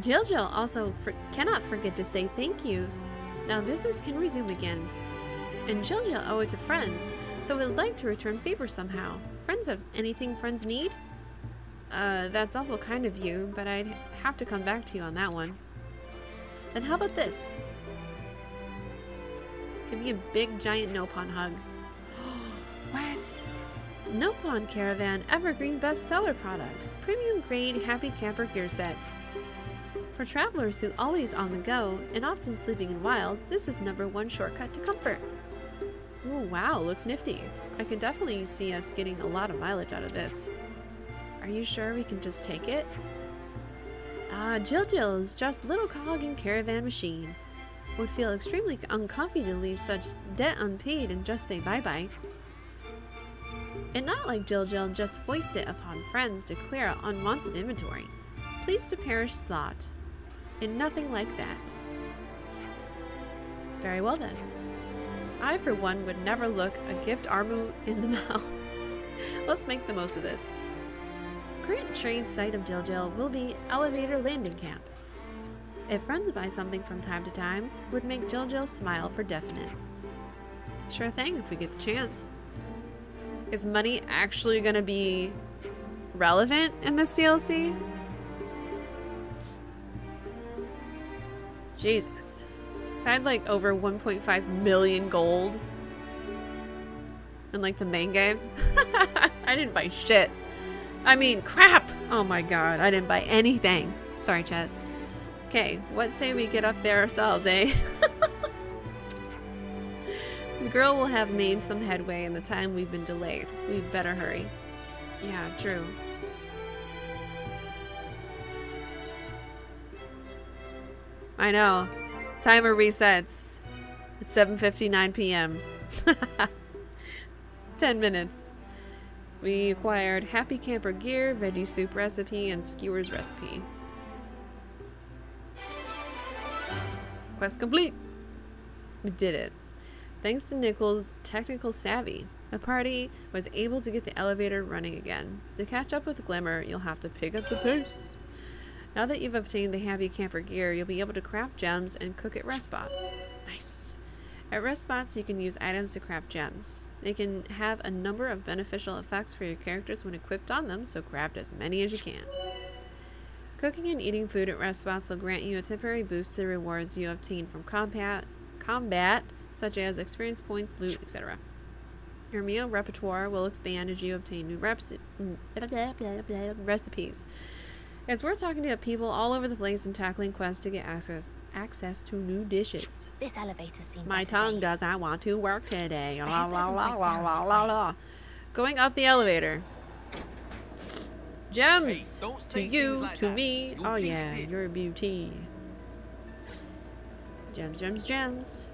Jill Jill also for cannot forget to say thank yous. Now business can resume again. And Jill Jill owe it to friends, so would like to return favor somehow. Friends have anything friends need? Uh, that's awful kind of you, but I'd have to come back to you on that one. Then how about this? Give me a big giant Nopon hug. what? Nopon Caravan Evergreen Bestseller product. Premium grade Happy Camper gear set. For travelers who always on the go and often sleeping in wilds, this is number one shortcut to comfort. Ooh, wow, looks nifty. I can definitely see us getting a lot of mileage out of this. Are you sure we can just take it? Ah, Jill Jill is just little cog in caravan machine. Would feel extremely uncomfy to leave such debt unpaid and just say bye-bye. And not like Jill Jill just foist it upon friends to clear out unwanted inventory. Please to perish thought. And nothing like that. Very well then. I, for one, would never look a gift Armu in the mouth. Let's make the most of this. Current trade site of Jill will be Elevator Landing Camp. If friends buy something from time to time, would make Jill smile for definite. Sure thing if we get the chance. Is money actually gonna be relevant in this DLC? Jesus. So I had like over 1.5 million gold in like the main game. I didn't buy shit. I mean, crap! Oh my god, I didn't buy anything. Sorry, chat. Okay, what say we get up there ourselves, eh? the girl will have made some headway in the time we've been delayed. We'd better hurry. Yeah, true. I know. Timer resets. It's 7.59 p.m. 10 minutes. We acquired Happy Camper gear, veggie soup recipe, and skewers recipe. Quest complete! We did it. Thanks to Nikol's technical savvy, the party was able to get the elevator running again. To catch up with Glimmer, you'll have to pick up the pace. Now that you've obtained the Happy Camper gear, you'll be able to craft gems and cook at rest spots. Nice. At rest spots, you can use items to craft gems. They can have a number of beneficial effects for your characters when equipped on them, so craft as many as you can. Cooking and eating food at rest spots will grant you a temporary boost to the rewards you obtain from combat, combat such as experience points, loot, etc. Your meal repertoire will expand as you obtain new reps mm, recipes. It's worth talking to people all over the place and tackling quests to get access access to new dishes. This elevator seems My tongue does not want to work today. La la la la la la la. Going up the elevator. Gems Hey, to you, like to that. me. You'll Oh yeah, it. you're a beauty. Gems, gems, gems.